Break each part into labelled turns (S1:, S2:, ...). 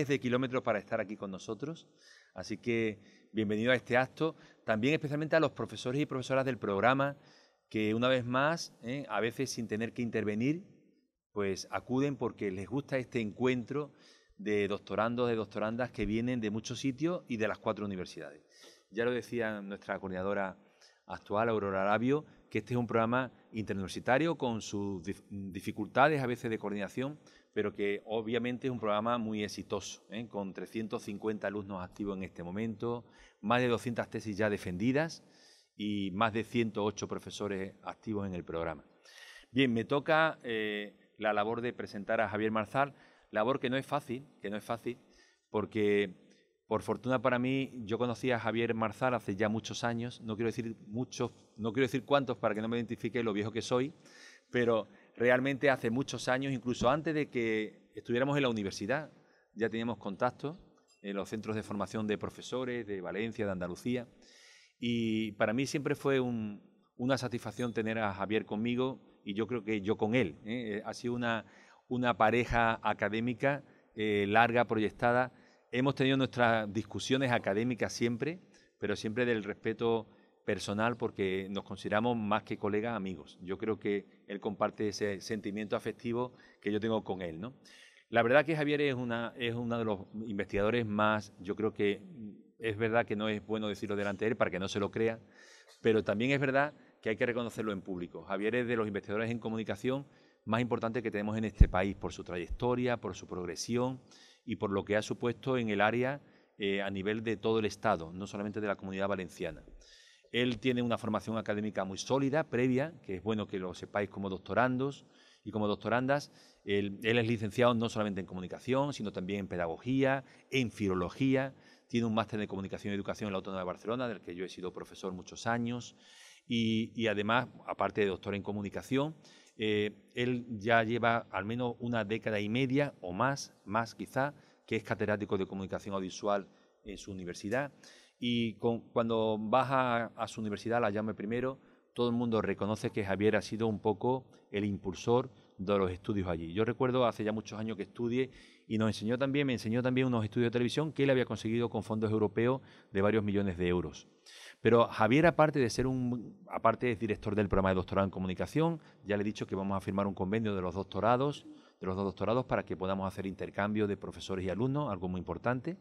S1: miles de kilómetros para estar aquí con nosotros. Así que bienvenido a este acto. También especialmente a los profesores y profesoras del programa que una vez más, ¿eh? a veces sin tener que intervenir, pues acuden porque les gusta este encuentro de doctorandos, de doctorandas que vienen de muchos sitios y de las cuatro universidades. Ya lo decía nuestra coordinadora actual, Aurora Arabio, que este es un programa interuniversitario con sus dificultades a veces de coordinación, pero que obviamente es un programa muy exitoso, ¿eh? con 350 alumnos activos en este momento, más de 200 tesis ya defendidas y más de 108 profesores activos en el programa. Bien, me toca eh, la labor de presentar a Javier Marzal, labor que no es fácil, que no es fácil, porque por fortuna para mí yo conocí a Javier Marzal hace ya muchos años, no quiero decir muchos, no quiero decir cuántos para que no me identifique lo viejo que soy, pero realmente hace muchos años, incluso antes de que estuviéramos en la universidad, ya teníamos contacto en los centros de formación de profesores de Valencia, de Andalucía. Y para mí siempre fue una satisfacción tener a Javier conmigo y yo creo que yo con él. ¿eh? Eh, ha sido una, una pareja académica eh, larga, proyectada. Hemos tenido nuestras discusiones académicas siempre, pero siempre del respeto personal porque nos consideramos más que colegas, amigos. Yo creo que él comparte ese sentimiento afectivo que yo tengo con él. ¿no? La verdad que Javier es, una, es uno de los investigadores más, yo creo que es verdad que no es bueno decirlo delante de él para que no se lo crea, pero también es verdad que hay que reconocerlo en público. Javier es de los investigadores en comunicación más importantes que tenemos en este país por su trayectoria, por su progresión y por lo que ha supuesto en el área eh, a nivel de todo el Estado, no solamente de la comunidad valenciana. Él tiene una formación académica muy sólida, previa, que es bueno que lo sepáis como doctorandos y como doctorandas. Él, él es licenciado no solamente en comunicación, sino también en pedagogía, en filología tiene un máster de comunicación y educación en la Autónoma de Barcelona, del que yo he sido profesor muchos años, y, además, aparte de doctor en comunicación, eh, él ya lleva al menos una década y media o más, más quizá, que es catedrático de comunicación audiovisual en su universidad. Y cuando baja a, su universidad, la llame primero, todo el mundo reconoce que Javier ha sido un poco el impulsor de los estudios allí. Yo recuerdo hace ya muchos años que estudié y nos enseñó también, me enseñó también unos estudios de televisión que él había conseguido con fondos europeos de varios millones de euros. Pero Javier, aparte de ser un, aparte es director del programa de doctorado en comunicación, ya le he dicho que vamos a firmar un convenio de los doctorados, de los dos doctorados para que podamos hacer intercambio de profesores y alumnos, algo muy importante.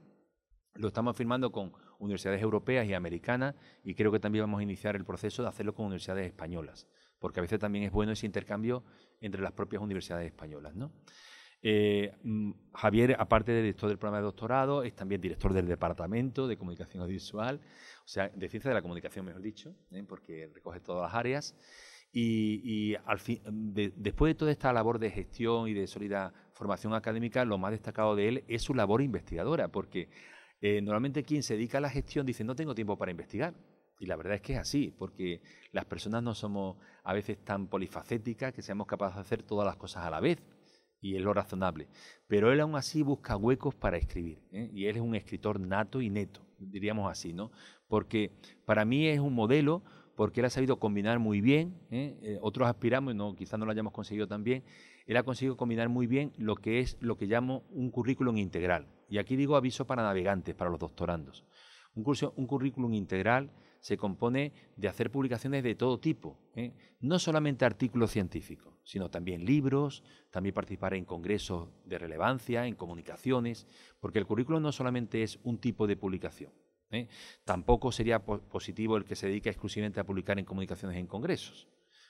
S1: Lo estamos firmando con universidades europeas y americanas y creo que también vamos a iniciar el proceso de hacerlo con universidades españolas, porque a veces también es bueno ese intercambio entre las propias universidades españolas. ¿no? Eh, mm, Javier, aparte de director del programa de doctorado, es también director del Departamento de Comunicación Audiovisual, o sea, de Ciencia de la Comunicación, mejor dicho, ¿eh? porque recoge todas las áreas. Y, al fin, después de toda esta labor de gestión y de sólida formación académica, lo más destacado de él es su labor investigadora, porque eh, normalmente quien se dedica a la gestión dice no tengo tiempo para investigar. Y la verdad es que es así, porque las personas no somos a veces tan polifacéticas que seamos capaces de hacer todas las cosas a la vez y es lo razonable. Pero él aún así busca huecos para escribir, ¿eh? y él es un escritor nato y neto, diríamos así, ¿no? Porque para mí es un modelo, porque él ha sabido combinar muy bien, ¿eh? Otros aspiramos, no, quizás no lo hayamos conseguido tan bien, él ha conseguido combinar muy bien lo que es lo que llamo un currículum integral. Y aquí digo aviso para navegantes, para los doctorandos. Un, currículum integral se compone de hacer publicaciones de todo tipo, ¿eh? no solamente artículos científicos, sino también libros, también participar en congresos de relevancia, en comunicaciones, porque el currículum no solamente es un tipo de publicación. ¿eh? Tampoco sería positivo el que se dedique exclusivamente a publicar en comunicaciones en congresos.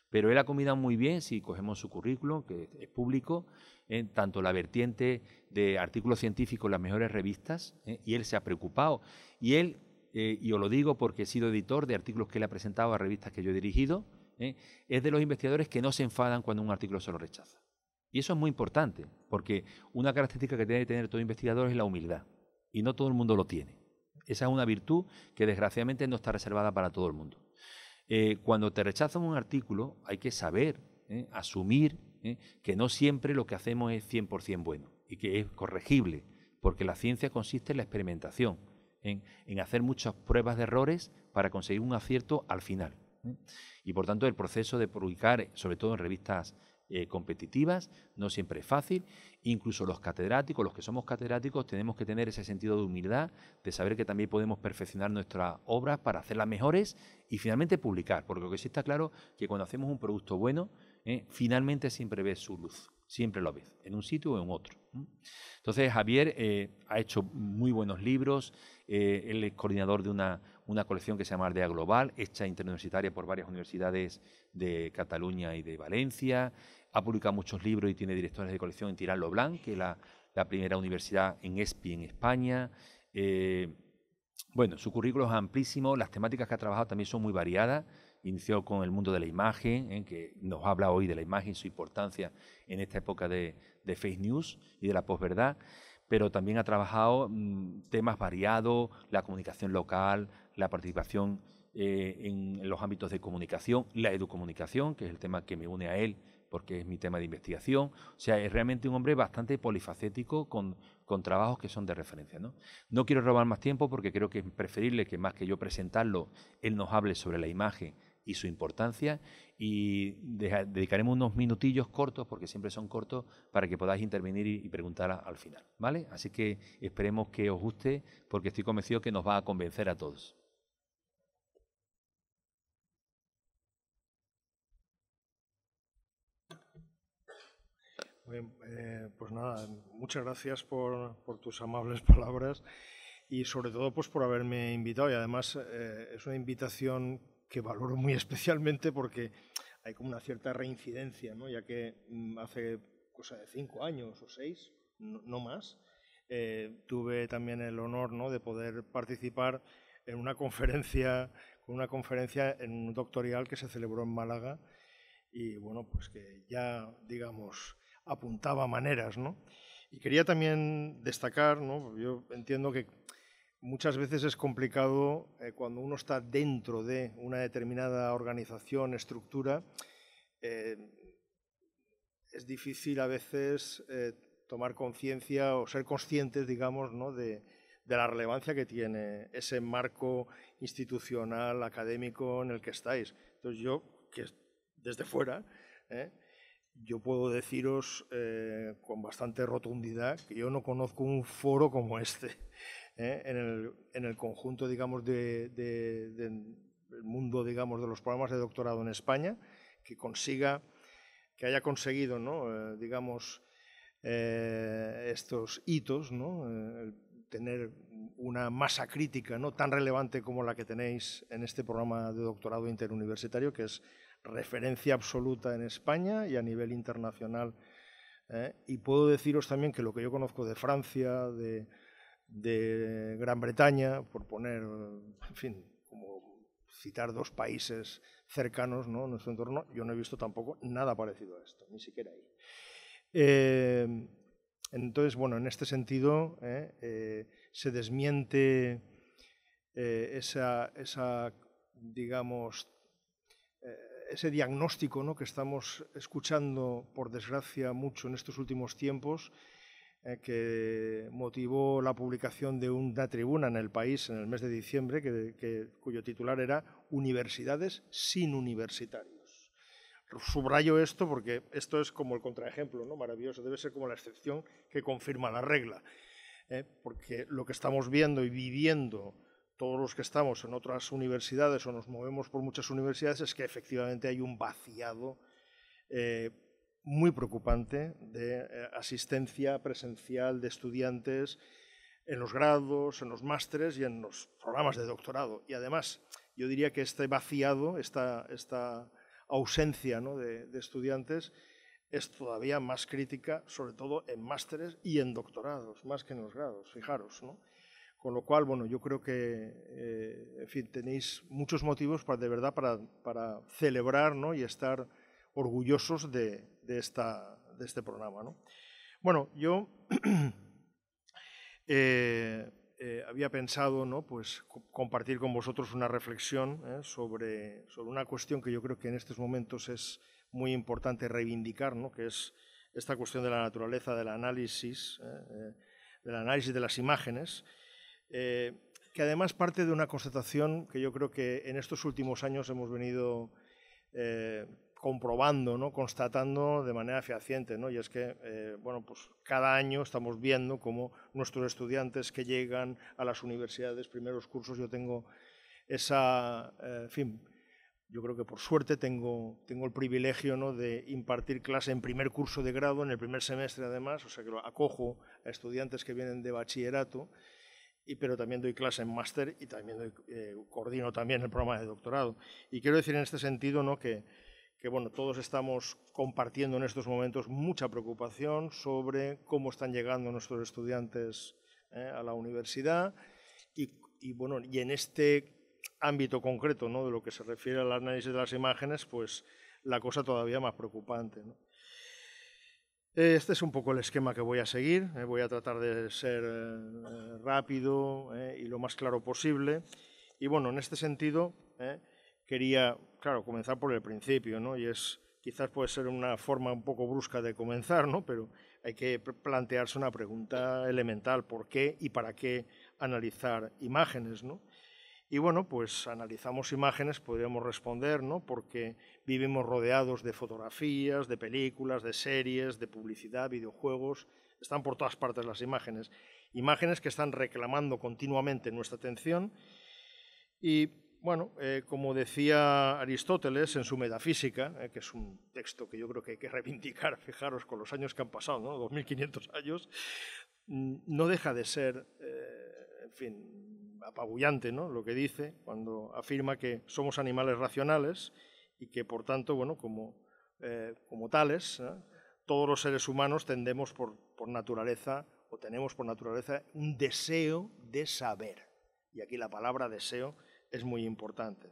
S1: Pero él ha combinado muy bien, si cogemos su currículum, que es público, en ¿eh? tanto la vertiente de artículos científicos en las mejores revistas, y él se ha preocupado. Y él eh, y os lo digo porque he sido editor de artículos que él ha presentado a revistas que yo he dirigido, ¿eh? es de los investigadores que no se enfadan cuando un artículo se lo rechaza. Y eso es muy importante, porque una característica que tiene que tener todo investigador es la humildad, y no todo el mundo lo tiene. Esa es una virtud que desgraciadamente no está reservada para todo el mundo. Eh, cuando te rechazan un artículo, hay que saber, asumir que no siempre lo que hacemos es 100% bueno y que es corregible, porque la ciencia consiste en la experimentación en, hacer muchas pruebas de errores para conseguir un acierto al final. ¿eh? Y por tanto el proceso de publicar, sobre todo en revistas eh, competitivas, no siempre es fácil. Incluso los catedráticos, los que somos catedráticos, tenemos que tener ese sentido de humildad, de saber que también podemos perfeccionar nuestras obras para hacerlas mejores y finalmente publicar, porque lo que sí está claro que cuando hacemos un producto bueno, eh, finalmente siempre ves su luz, siempre lo ves, en un sitio o en otro. Entonces Javier eh, ha hecho muy buenos libros, él es coordinador de una, una colección que se llama Aldea Global, hecha interuniversitaria por varias universidades de Cataluña y de Valencia. Ha publicado muchos libros y tiene directores de colección en Tirán Blanc, que es la, primera universidad en ESPI en España. Eh, bueno, su currículo es amplísimo, las temáticas que ha trabajado también son muy variadas. Inició con el mundo de la imagen, en que nos habla hoy de la imagen su importancia en esta época de, de fake news y de la posverdad pero también ha trabajado mm, temas variados, la comunicación local, la participación eh, en los ámbitos de comunicación, la educomunicación, que es el tema que me une a él porque es mi tema de investigación. O sea, es realmente un hombre bastante polifacético con, con trabajos que son de referencia. ¿no? no quiero robar más tiempo porque creo que es preferible que más que yo presentarlo, él nos hable sobre la imagen y su importancia y dedicaremos unos minutillos cortos, porque siempre son cortos, para que podáis intervenir y, preguntar al final, ¿vale? Así que esperemos que os guste, porque estoy convencido que nos va a convencer a todos.
S2: Eh, pues nada, muchas gracias por, tus amables palabras y sobre todo pues por haberme invitado y además eh, es una invitación que valoro muy especialmente porque hay como una cierta reincidencia, ¿no? ya que mm, hace cosa de cinco años o seis, no, más, eh, tuve también el honor ¿no? de poder participar en una conferencia, con una conferencia en un doctoral que se celebró en Málaga y bueno, pues que ya, digamos, apuntaba maneras, ¿no? Y quería también destacar, ¿no? Yo entiendo que Muchas veces es complicado eh, cuando uno está dentro de una determinada organización, estructura, eh, es difícil a veces eh, tomar conciencia o ser conscientes, digamos, ¿no? de, la relevancia que tiene ese marco institucional, académico en el que estáis. Entonces yo, que desde fuera, yo puedo deciros con bastante rotundidad que yo no conozco un foro como este. ¿eh? en, el, en, el, conjunto, digamos, del mundo, digamos, de los programas de doctorado en España, que consiga, que haya conseguido, ¿no? Eh, digamos, eh, estos hitos, ¿no? tener una masa crítica ¿no? tan relevante como la que tenéis en este programa de doctorado interuniversitario, que es referencia absoluta en España y a nivel internacional. Y puedo deciros también que lo que yo conozco de Francia, de, de Gran Bretaña, por poner, en fin, como citar dos países cercanos ¿no? en nuestro entorno, yo no he visto tampoco nada parecido a esto, ni siquiera ahí. Eh, entonces, bueno, en este sentido eh, eh, se desmiente esa, esa, digamos, ese diagnóstico ¿no? que estamos escuchando, por desgracia, mucho en estos últimos tiempos, eh, que motivó la publicación de una tribuna en el país en el mes de diciembre, cuyo titular era Universidades sin universitarios. Subrayo esto porque esto es como el contraejemplo, ¿no? maravilloso, debe ser como la excepción que confirma la regla, ¿eh? porque lo que estamos viendo y viviendo todos los que estamos en otras universidades o nos movemos por muchas universidades es que efectivamente hay un vaciado eh, muy preocupante de eh, asistencia presencial de estudiantes en los grados, en los másteres y en los programas de doctorado. Y además, yo diría que este vaciado, esta, ausencia de, estudiantes, es todavía más crítica, sobre todo en másteres y en doctorados, más que en los grados, fijaros. Con lo cual, bueno, yo creo que, eh, en fin, tenéis muchos motivos para, de verdad para, celebrar ¿no? y estar orgullosos de, este programa. ¿no? Bueno, yo eh, eh, había pensado ¿no? pues, compartir con vosotros una reflexión sobre, sobre una cuestión que yo creo que en estos momentos es muy importante reivindicar, ¿no? que es esta cuestión de la naturaleza del análisis, del análisis de las imágenes, que además parte de una constatación que yo creo que en estos últimos años hemos venido comprobando, ¿no? constatando de manera fehaciente. ¿no? Y es que eh, bueno, pues cada año estamos viendo cómo nuestros estudiantes que llegan a las universidades, primeros cursos, yo tengo esa, eh, en fin, yo creo que por suerte tengo, tengo el privilegio ¿no? de impartir clase en primer curso de grado, en el primer semestre además, o sea que lo acojo a estudiantes que vienen de bachillerato, pero también doy clase en máster y también eh, coordino también el programa de doctorado. Y quiero decir en este sentido ¿no? que, que bueno, todos estamos compartiendo en estos momentos mucha preocupación sobre cómo están llegando nuestros estudiantes ¿eh? a la universidad y, bueno, y en este ámbito concreto ¿no? de lo que se refiere al análisis de las imágenes, pues la cosa todavía más preocupante. Este es un poco el esquema que voy a seguir. ¿eh? Voy a tratar de ser eh, rápido y lo más claro posible. Y bueno, en este sentido, quería, claro, comenzar por el principio, ¿no? Y es, quizás puede ser una forma un poco brusca de comenzar, ¿no? Pero hay que plantearse una pregunta elemental, ¿por qué y para qué analizar imágenes, ¿no? Y bueno, pues analizamos imágenes, podríamos responder, ¿no? Porque vivimos rodeados de fotografías, de películas, de series, de publicidad, videojuegos, están por todas partes las imágenes. Imágenes que están reclamando continuamente nuestra atención y bueno, eh, como decía Aristóteles en su Metafísica, eh, que es un texto que yo creo que hay que reivindicar, fijaros, con los años que han pasado, ¿no? 2500 años, mm, no deja de ser, eh, en fin, apabullante ¿no? lo que dice cuando afirma que somos animales racionales y que, por tanto, bueno, como, como tales, todos los seres humanos tendemos por, por naturaleza o tenemos por naturaleza un deseo de saber. Y aquí la palabra deseo es muy importante.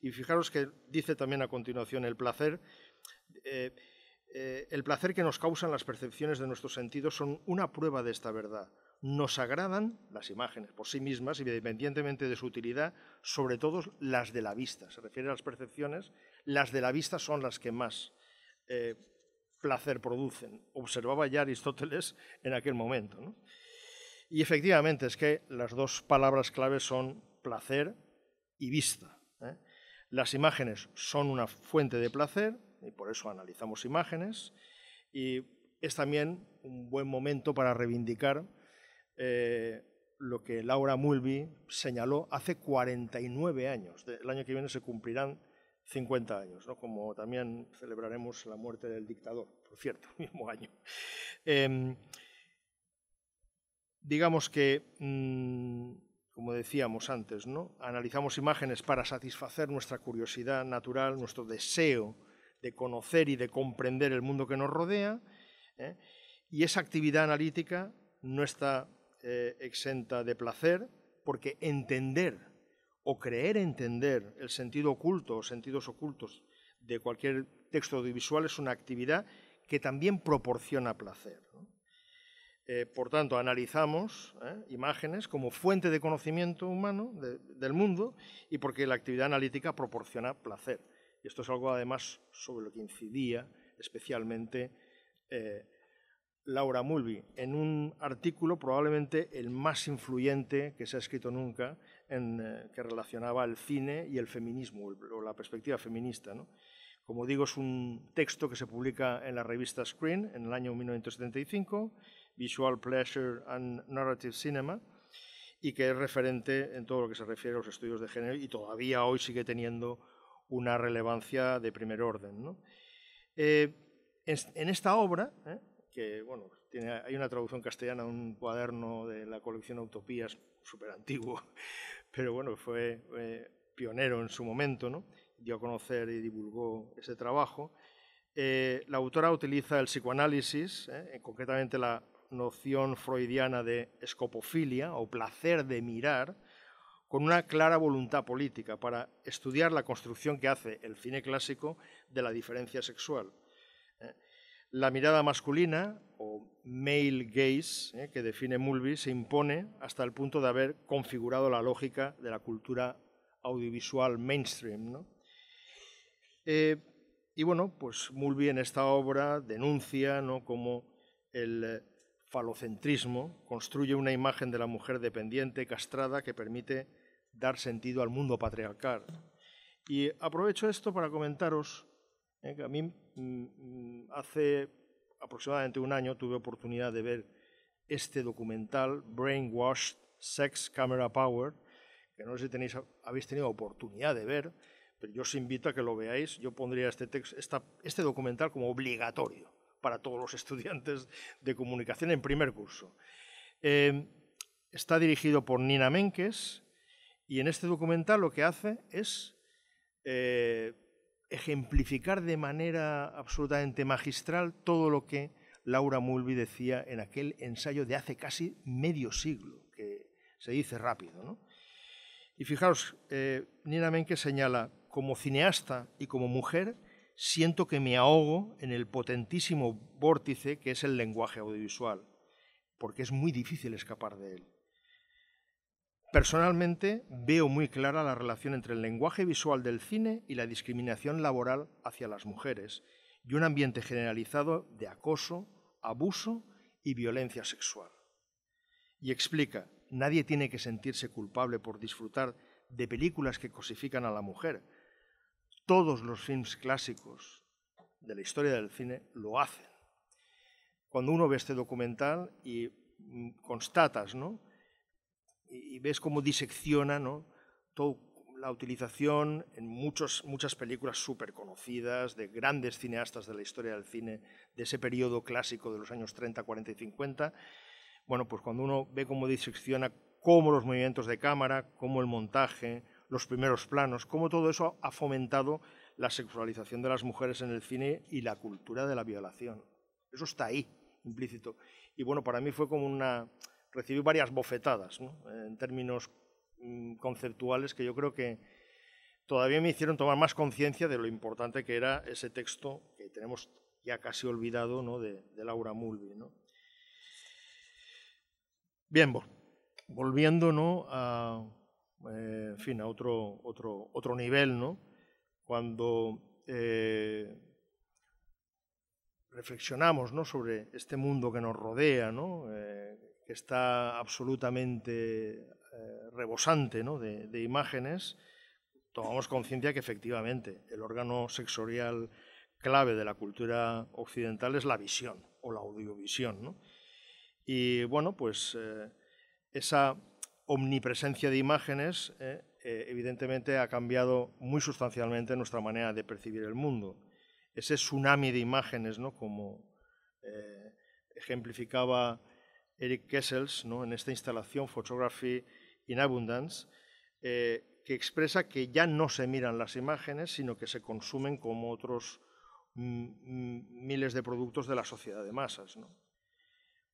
S2: Y fijaros que dice también a continuación el placer. Eh, eh, el placer que nos causan las percepciones de nuestros sentidos son una prueba de esta verdad. Nos agradan las imágenes por sí mismas, independientemente de su utilidad, sobre todo las de la vista. Se refiere a las percepciones, las de la vista son las que más eh, placer producen. Observaba ya Aristóteles en aquel momento. Y efectivamente es que las dos palabras claves son placer y vista. ¿eh? Las imágenes son una fuente de placer y por eso analizamos imágenes y es también un buen momento para reivindicar eh, lo que Laura Mulvey señaló hace 49 años. El año que viene se cumplirán 50 años, ¿no? como también celebraremos la muerte del dictador, por cierto, mismo año. Em, digamos que mm, como decíamos antes, ¿no? analizamos imágenes para satisfacer nuestra curiosidad natural, nuestro deseo de conocer y de comprender el mundo que nos rodea, ¿eh? y esa actividad analítica no está eh, exenta de placer, porque entender o creer entender el sentido oculto o sentidos ocultos de cualquier texto audiovisual es una actividad que también proporciona placer. Eh, por tanto, analizamos ¿eh? imágenes como fuente de conocimiento humano del mundo y porque la actividad analítica proporciona placer. Y esto es algo, además, sobre lo que incidía especialmente eh, Laura Mulvey en un artículo probablemente el más influyente que se ha escrito nunca en, que relacionaba el cine y el feminismo, o la perspectiva feminista. Como digo, es un texto que se publica en la revista Screen en el año 1975 Visual Pleasure and Narrative Cinema, y que es referente en todo lo que se refiere a los estudios de género y todavía hoy sigue teniendo una relevancia de primer orden. Eh, en, esta obra, eh, que bueno, tiene, hay una traducción castellana, un cuaderno de la colección Utopías, súper antiguo, pero bueno, fue eh, pionero en su momento, ¿no? dio a conocer y divulgó ese trabajo. la autora utiliza el psicoanálisis, concretamente la noción freudiana de escopofilia o placer de mirar, con una clara voluntad política para estudiar la construcción que hace el cine clásico de la diferencia sexual. ¿Eh? La mirada masculina, o male gaze, ¿eh? que define Mulvey, se impone hasta el punto de haber configurado la lógica de la cultura audiovisual mainstream. Eh, y bueno, pues Mulvey en esta obra denuncia ¿no? como el falocentrismo construye una imagen de la mujer dependiente, castrada, que permite dar sentido al mundo patriarcal. Y aprovecho esto para comentaros ¿eh? a mí mm, mm, hace aproximadamente un año tuve oportunidad de ver este documental, Brainwashed Sex Camera Power, que no sé si tenéis, habéis tenido oportunidad de ver, pero yo os invito a que lo veáis. Yo pondría este, texto, este documental como obligatorio para todos los estudiantes de comunicación en primer curso. Eh, está dirigido por Nina Menkes y en este documental lo que hace es eh, ejemplificar de manera absolutamente magistral todo lo que Laura Mulvey decía en aquel ensayo de hace casi medio siglo, que se dice rápido. Y fijaos, eh, Nina Menke señala, como cineasta y como mujer, siento que me ahogo en el potentísimo vórtice que es el lenguaje audiovisual, porque es muy difícil escapar de él. Personalmente veo muy clara la relación entre el lenguaje visual del cine y la discriminación laboral hacia las mujeres y un ambiente generalizado de acoso, abuso y violencia sexual. Y explica, nadie tiene que sentirse culpable por disfrutar de películas que cosifican a la mujer. Todos los films clásicos de la historia del cine lo hacen. Cuando uno ve este documental y mm, constatas, ¿no? Y ves cómo disecciona ¿no? la utilización en muchos, muchas películas súper conocidas de grandes cineastas de la historia del cine de ese periodo clásico de los años 30, 40 y 50. Bueno, pues cuando uno ve cómo disecciona cómo los movimientos de cámara, cómo el montaje, los primeros planos, cómo todo eso ha fomentado la sexualización de las mujeres en el cine y la cultura de la violación. Eso está ahí, implícito. Y bueno, para mí fue como una, recibí varias bofetadas en términos mm, conceptuales que yo creo que todavía me hicieron tomar más conciencia de lo importante que era ese texto que tenemos ya casi olvidado de, Laura Mulvey. Bien, volviendo ¿no? a, eh, fin, a otro, otro, otro nivel, ¿no? cuando eh, reflexionamos ¿no? sobre este mundo que nos rodea, ¿no? Eh, está absolutamente eh, rebosante de, imágenes, tomamos conciencia que efectivamente el órgano sexorial clave de la cultura occidental es la visión o la audiovisión. Y bueno, pues eh, esa omnipresencia de imágenes eh, evidentemente ha cambiado muy sustancialmente nuestra manera de percibir el mundo. Ese tsunami de imágenes, como ejemplificaba Eric Kessels ¿no? en esta instalación Photography in Abundance, eh, que expresa que ya no se miran las imágenes, sino que se consumen como otros miles de productos de la sociedad de masas.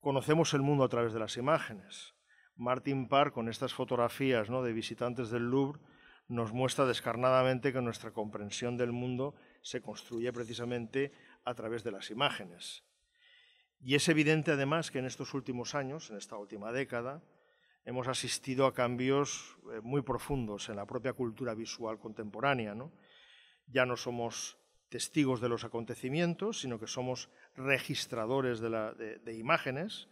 S2: Conocemos el mundo a través de las imágenes. Martin Parr, con estas fotografías ¿no? de visitantes del Louvre, nos muestra descarnadamente que nuestra comprensión del mundo se construye precisamente a través de las imágenes. Y es evidente además que en estos últimos años, en esta última década, hemos asistido a cambios eh, muy profundos en la propia cultura visual contemporánea. Ya no somos testigos de los acontecimientos, sino que somos registradores de, imágenes.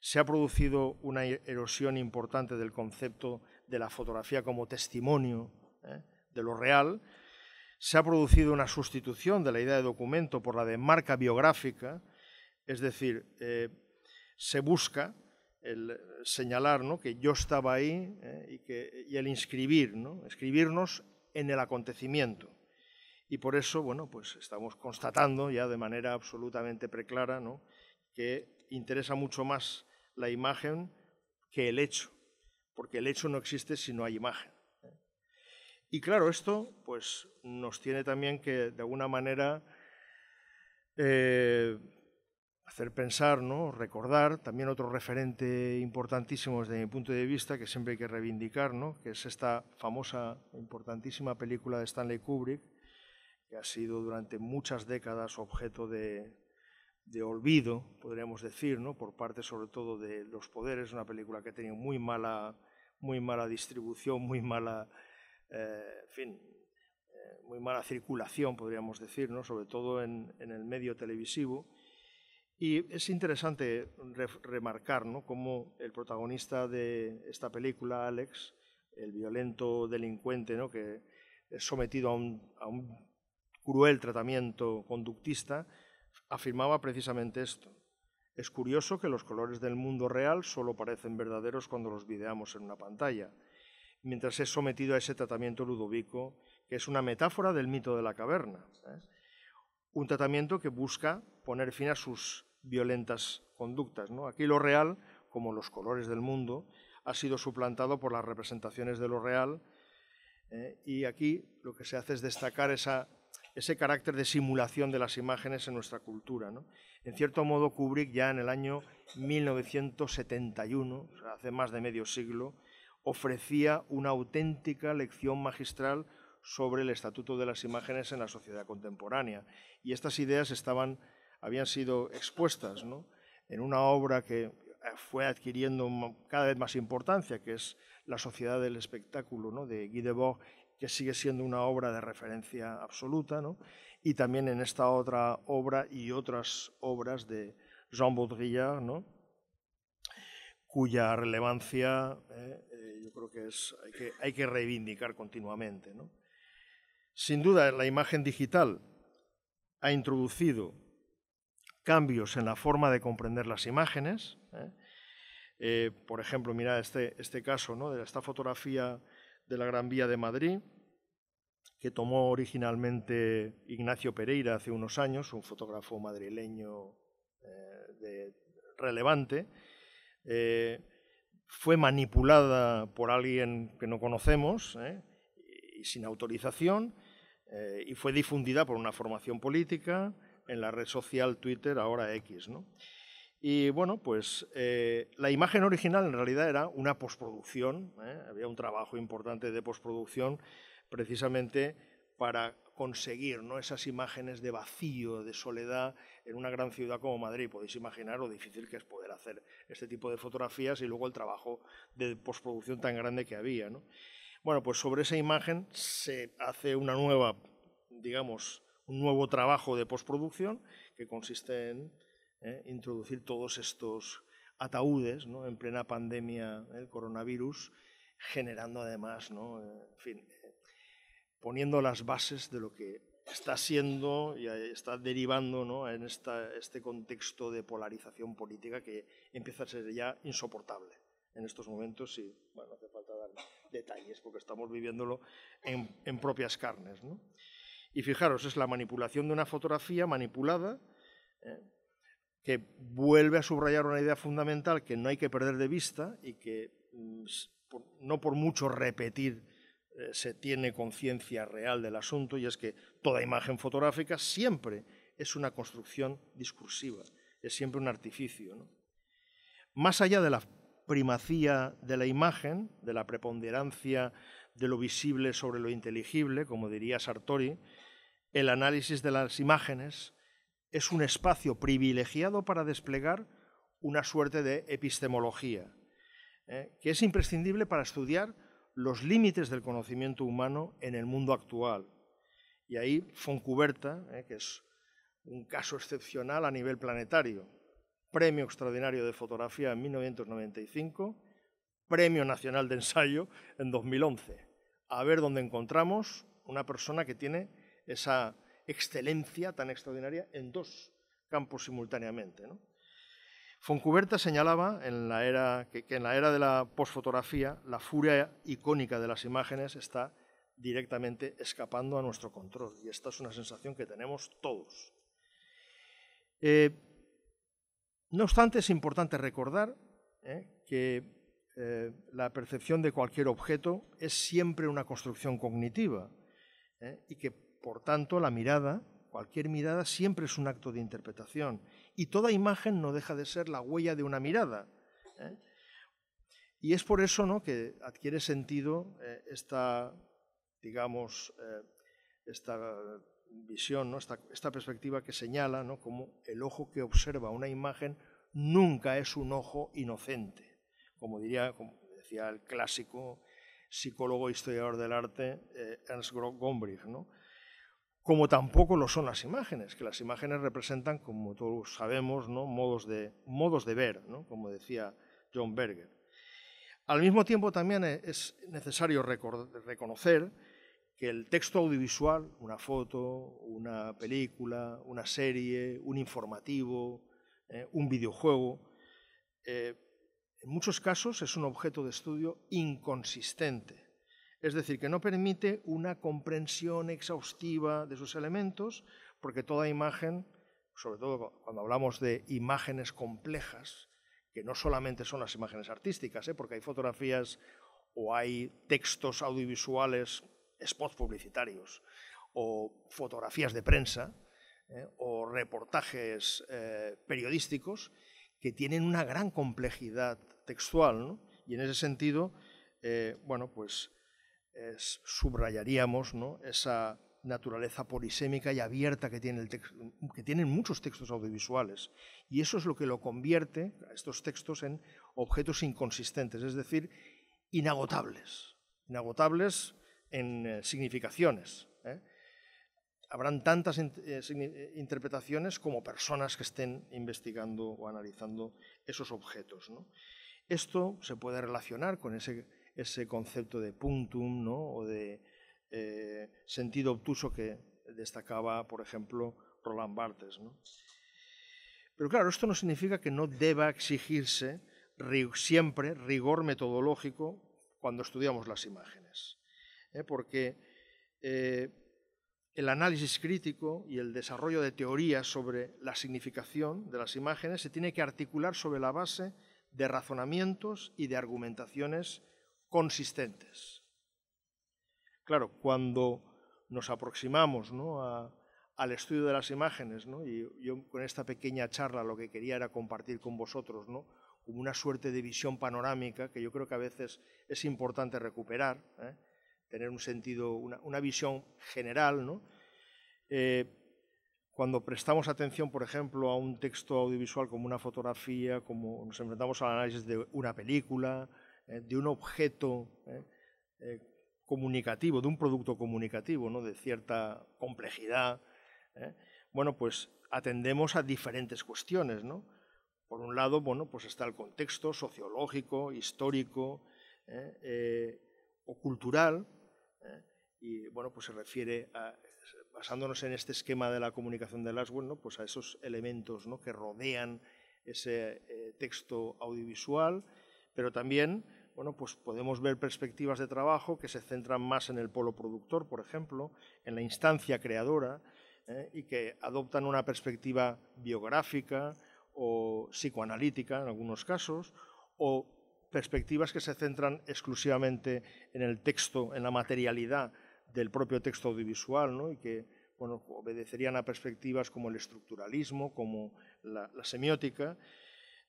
S2: Se ha producido una erosión importante del concepto de la fotografía como testimonio ¿eh? de lo real. Se ha producido una sustitución de la idea de documento por la de marca biográfica, es decir, eh, se busca el señalar que yo estaba ahí eh, y, que, el inscribir, escribirnos en el acontecimiento. Y por eso, bueno, pues estamos constatando ya de manera absolutamente preclara que interesa mucho más la imagen que el hecho, porque el hecho no existe si no hay imagen. ¿eh? Y claro, esto pues, nos tiene también que, de alguna manera, hacer pensar, ¿no? recordar, también otro referente importantísimo desde mi punto de vista, que siempre hay que reivindicar, ¿no? que es esta famosa, importantísima película de Stanley Kubrick, que ha sido durante muchas décadas objeto de, olvido, podríamos decir, ¿no? por parte sobre todo de los poderes, una película que ha tenido muy mala, muy mala distribución, muy mala, eh, fin, eh, muy mala circulación, podríamos decir, ¿no? sobre todo en el medio televisivo y es interesante remarcar ¿no? cómo el protagonista de esta película, Alex, el violento delincuente ¿no? que es sometido a un, cruel tratamiento conductista, afirmaba precisamente esto. Es curioso que los colores del mundo real solo parecen verdaderos cuando los videamos en una pantalla, mientras es sometido a ese tratamiento ludovico, que es una metáfora del mito de la caverna. ¿eh? Un tratamiento que busca poner fin a sus violentas conductas. ¿no? Aquí lo real, como los colores del mundo, ha sido suplantado por las representaciones de lo real, ¿eh? y aquí lo que se hace es destacar ese carácter de simulación de las imágenes en nuestra cultura. En cierto modo, Kubrick ya en el año 1971, hace más de medio siglo, ofrecía una auténtica lección magistral sobre el estatuto de las imágenes en la sociedad contemporánea. Y estas ideas estaban, habían sido expuestas en una obra que fue adquiriendo cada vez más importancia, que es La sociedad del espectáculo, de Guy Debord, que sigue siendo una obra de referencia absoluta, y también en esta otra obra y otras obras de Jean Baudrillard, ¿no? cuya relevancia eh, eh, yo creo que, es, hay que reivindicar continuamente. Sin duda, la imagen digital ha introducido cambios en la forma de comprender las imágenes. ¿eh? por ejemplo, mira este, este caso ¿no? de esta fotografía de la Gran Vía de Madrid, que tomó originalmente Ignacio Pereira hace unos años, un fotógrafo madrileño eh, relevante. Eh, fue manipulada por alguien que no conocemos eh, y sin autorización y fue difundida por una formación política en la red social Twitter, ahora X. ¿no? Y bueno, pues eh, la imagen original en realidad era una postproducción, ¿eh? había un trabajo importante de postproducción precisamente para conseguir ¿no? esas imágenes de vacío, de soledad en una gran ciudad como Madrid. Podéis imaginar lo difícil que es poder hacer este tipo de fotografías y luego el trabajo de postproducción tan grande que había. ¿no? Bueno, pues sobre esa imagen se hace una nueva, digamos, un nuevo trabajo de postproducción que consiste en ¿eh? introducir todos estos ataúdes ¿no? en plena pandemia del coronavirus, generando además. Eh, poniendo las bases de lo que está siendo y está derivando en este contexto de polarización política que empieza a ser ya insoportable en estos momentos y bueno, no hace falta dar detalles porque estamos viviéndolo en, propias carnes. Y fijaros, es la manipulación de una fotografía manipulada, que vuelve a subrayar una idea fundamental que no hay que perder de vista y que mm, no por mucho repetir eh, se tiene conciencia real del asunto, y es que toda imagen fotográfica siempre es una construcción discursiva, es siempre un artificio. Más allá de la primacía de la imagen, de la preponderancia de lo visible sobre lo inteligible, como diría Sartori, el análisis de las imágenes es un espacio privilegiado para desplegar una suerte de epistemología, ¿eh? que es imprescindible para estudiar los límites del conocimiento humano en el mundo actual. Y ahí Foncuberta, ¿eh? que es un caso excepcional a nivel planetario, Premio Extraordinario de Fotografía en 1995, Premio Nacional de Ensayo en 2011. A ver dónde encontramos una persona que tiene esa excelencia tan extraordinaria en dos campos simultáneamente. Foncuberta señalaba en la era, que, en la era de la posfotografía la furia icónica de las imágenes está directamente escapando a nuestro control y esta es una sensación que tenemos todos. Eh, no obstante, es importante recordar eh, que eh, la percepción de cualquier objeto es siempre una construcción cognitiva y que por tanto, la mirada, cualquier mirada, siempre es un acto de interpretación. Y toda imagen no deja de ser la huella de una mirada. ¿eh? Y es por eso ¿no? que adquiere sentido eh, esta, digamos, eh, esta visión, ¿no? esta, esta, perspectiva que señala ¿no? como el ojo que observa una imagen nunca es un ojo inocente, como diría, como decía el clásico psicólogo e historiador del arte Ernst Gombrich, ¿no? Como tampoco lo son las imágenes, que las imágenes representan, como todos sabemos, ¿no? modos, de, modos de ver, como decía John Berger. Al mismo tiempo también es necesario reconocer que el texto audiovisual, una foto, una película, una serie, un informativo, eh, un videojuego, eh, en muchos casos es un objeto de estudio inconsistente. Es decir, que no permite una comprensión exhaustiva de sus elementos, porque toda imagen, sobre todo cuando hablamos de imágenes complejas, que no solamente son las imágenes artísticas, ¿eh? porque hay fotografías o hay textos audiovisuales spots publicitarios o fotografías de prensa eh, o reportajes eh, periodísticos que tienen una gran complejidad textual. Y en ese sentido, bueno, pues subrayaríamos esa naturaleza polisémica y abierta que, tiene tienen muchos textos audiovisuales. Y eso es lo que lo convierte, a estos textos, en objetos inconsistentes, es decir, inagotables. Inagotables en eh, significaciones. ¿eh? Habrán tantas eh, interpretaciones como personas que estén investigando o analizando esos objetos. Esto se puede relacionar con ese, ese concepto de puntum ¿no? o de sentido obtuso que destacaba, por ejemplo, Roland Barthes. Pero claro, esto no significa que no deba exigirse siempre rigor metodológico cuando estudiamos las imágenes. ¿eh? porque eh, el análisis crítico y el desarrollo de teorías sobre la significación de las imágenes se tiene que articular sobre la base de razonamientos y de argumentaciones consistentes. Claro, cuando nos aproximamos al estudio de las imágenes, y yo con esta pequeña charla lo que quería era compartir con vosotros ¿no? como una suerte de visión panorámica que yo creo que a veces es importante recuperar, ¿eh? tener un sentido, una, visión general, ¿no? Eh, cuando prestamos atención, por ejemplo, a un texto audiovisual como una fotografía, como nos enfrentamos al análisis de una película, eh, de un objeto eh, comunicativo, de un producto comunicativo, ¿no? de cierta complejidad, bueno, pues atendemos a diferentes cuestiones, ¿no? Por un lado, bueno, pues está el contexto sociológico, histórico o cultural, ¿eh? y bueno, pues se refiere, a, basándonos en este esquema de la comunicación de Laswell, ¿no? pues a esos elementos ¿no? que rodean ese eh, texto audiovisual, pero también bueno, pues podemos ver perspectivas de trabajo que se centran más en el polo productor, por ejemplo, en la instancia creadora, ¿eh? y que adoptan una perspectiva biográfica o psicoanalítica en algunos casos, o perspectivas que se centran exclusivamente en el texto, en la materialidad del propio texto audiovisual, ¿no? y que bueno, obedecerían a perspectivas como el estructuralismo, como la, semiótica,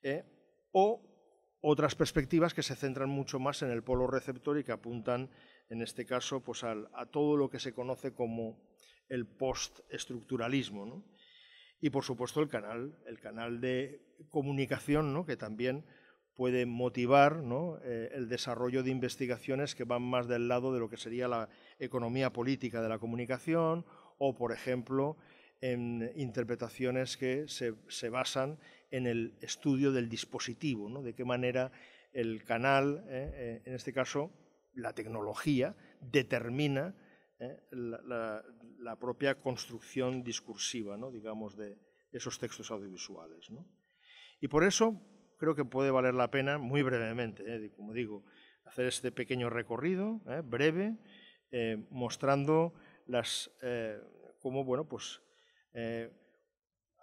S2: ¿eh? o otras perspectivas que se centran mucho más en el polo receptor y que apuntan, en este caso, pues a todo lo que se conoce como el postestructuralismo. ¿no? Y, por supuesto, el canal, el canal de comunicación, ¿no? que también puede motivar eh, el desarrollo de investigaciones que van más del lado de lo que sería la economía política de la comunicación o, por ejemplo, en interpretaciones que se, basan en el estudio del dispositivo, de qué manera el canal, eh, eh, en este caso la tecnología, determina la, propia construcción discursiva, digamos, de esos textos audiovisuales. Y por eso creo que puede valer la pena, muy brevemente, ¿eh? como digo, hacer este pequeño recorrido, ¿eh? breve, eh, mostrando las, cómo, bueno, pues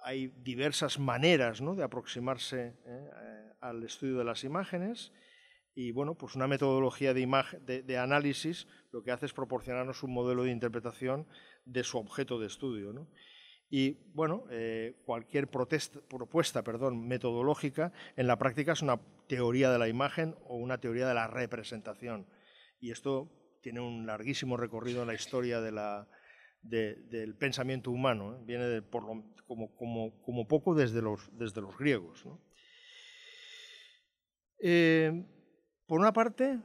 S2: hay diversas maneras ¿no? de aproximarse al estudio de las imágenes y bueno, pues una metodología de, de, de, análisis lo que hace es proporcionarnos un modelo de interpretación de su objeto de estudio. ¿no? Y bueno, eh, cualquier propuesta perdón, metodológica en la práctica es una teoría de la imagen o una teoría de la representación. Y esto tiene un larguísimo recorrido en la historia de la, del pensamiento humano. ¿eh? Viene como, poco desde los, griegos. Eh, por una parte,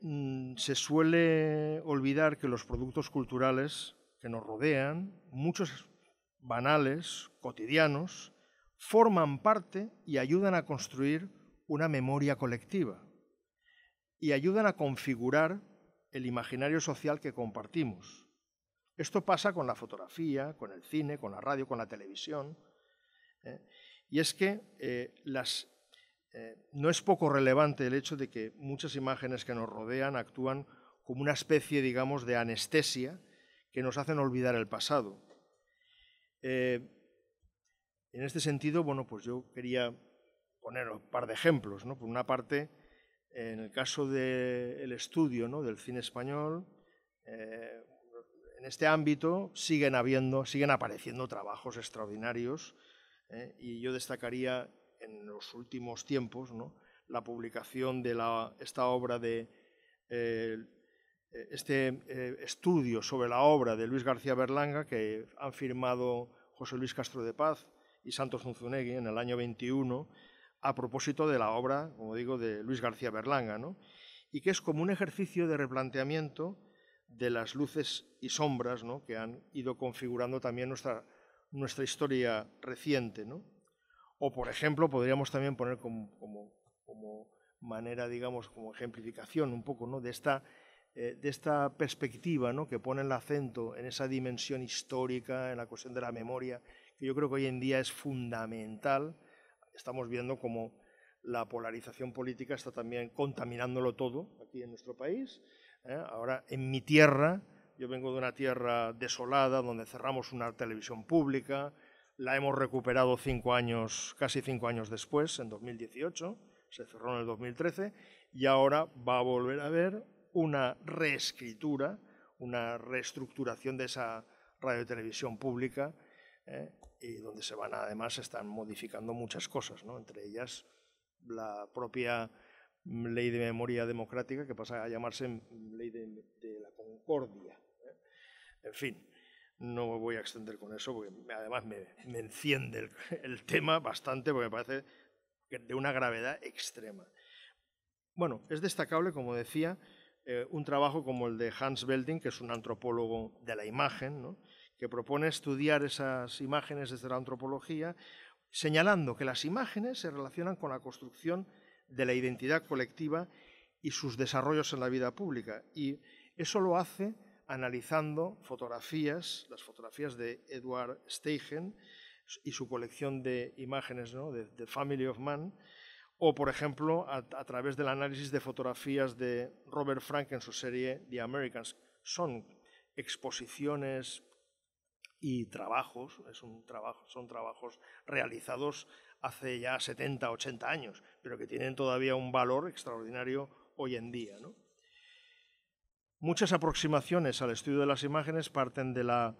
S2: mm, se suele olvidar que los productos culturales que nos rodean, muchos banales, cotidianos, forman parte y ayudan a construir una memoria colectiva y ayudan a configurar el imaginario social que compartimos. Esto pasa con la fotografía, con el cine, con la radio, con la televisión. ¿eh? Y es que eh, eh, no es poco relevante el hecho de que muchas imágenes que nos rodean actúan como una especie, digamos, de anestesia que nos hacen olvidar el pasado. en este sentido, bueno, pues yo quería poner un par de ejemplos. ¿no? Por una parte, en el caso del estudio ¿no? del cine español, en este ámbito siguen habiendo, siguen apareciendo trabajos extraordinarios ¿eh? y yo destacaría en los últimos tiempos la publicación de esta obra de este eh, estudio sobre la obra de Luis García Berlanga que han firmado José Luis Castro de Paz y Santos Zunzunegui en el año 21 a propósito de la obra, como digo, de Luis García Berlanga, y que es como un ejercicio de replanteamiento de las luces y sombras que han ido configurando también nuestra, nuestra historia reciente. O, por ejemplo, podríamos también poner como, como, manera, digamos, como ejemplificación un poco ¿no? de, esta, eh, de esta perspectiva ¿no? que pone el acento en esa dimensión histórica, en la cuestión de la memoria, que yo creo que hoy en día es fundamental. Estamos viendo cómo la polarización política está también contaminándolo todo aquí en nuestro país ¿eh? Ahora, en mi tierra, yo vengo de una tierra desolada, donde cerramos una televisión pública, la hemos recuperado cinco años, casi cinco años después, en 2018, se cerró en el 2013, y ahora va a volver a haber una reescritura, una reestructuración de esa radio y televisión pública, ¿eh? y donde se van además se están modificando muchas cosas, ¿no? entre ellas la propia ley de memoria democrática que pasa a llamarse ley de, la concordia. ¿eh? En fin, no me voy a extender con eso porque además me, enciende el, tema bastante porque me parece de una gravedad extrema. Bueno, es destacable, como decía, eh, un trabajo como el de Hans Belting, que es un antropólogo de la imagen, que propone estudiar esas imágenes desde la antropología, señalando que las imágenes se relacionan con la construcción de la identidad colectiva y sus desarrollos en la vida pública. Y eso lo hace analizando fotografías, las fotografías de Edward Steichen y su colección de imágenes de The Family of Man, o por ejemplo a, través del análisis de fotografías de Robert Frank en su serie The Americans. Son exposiciones y trabajos, es un trabajo, son trabajos realizados hace ya 70, 80 años, pero que tienen todavía un valor extraordinario hoy en día. Muchas aproximaciones al estudio de las imágenes parten de la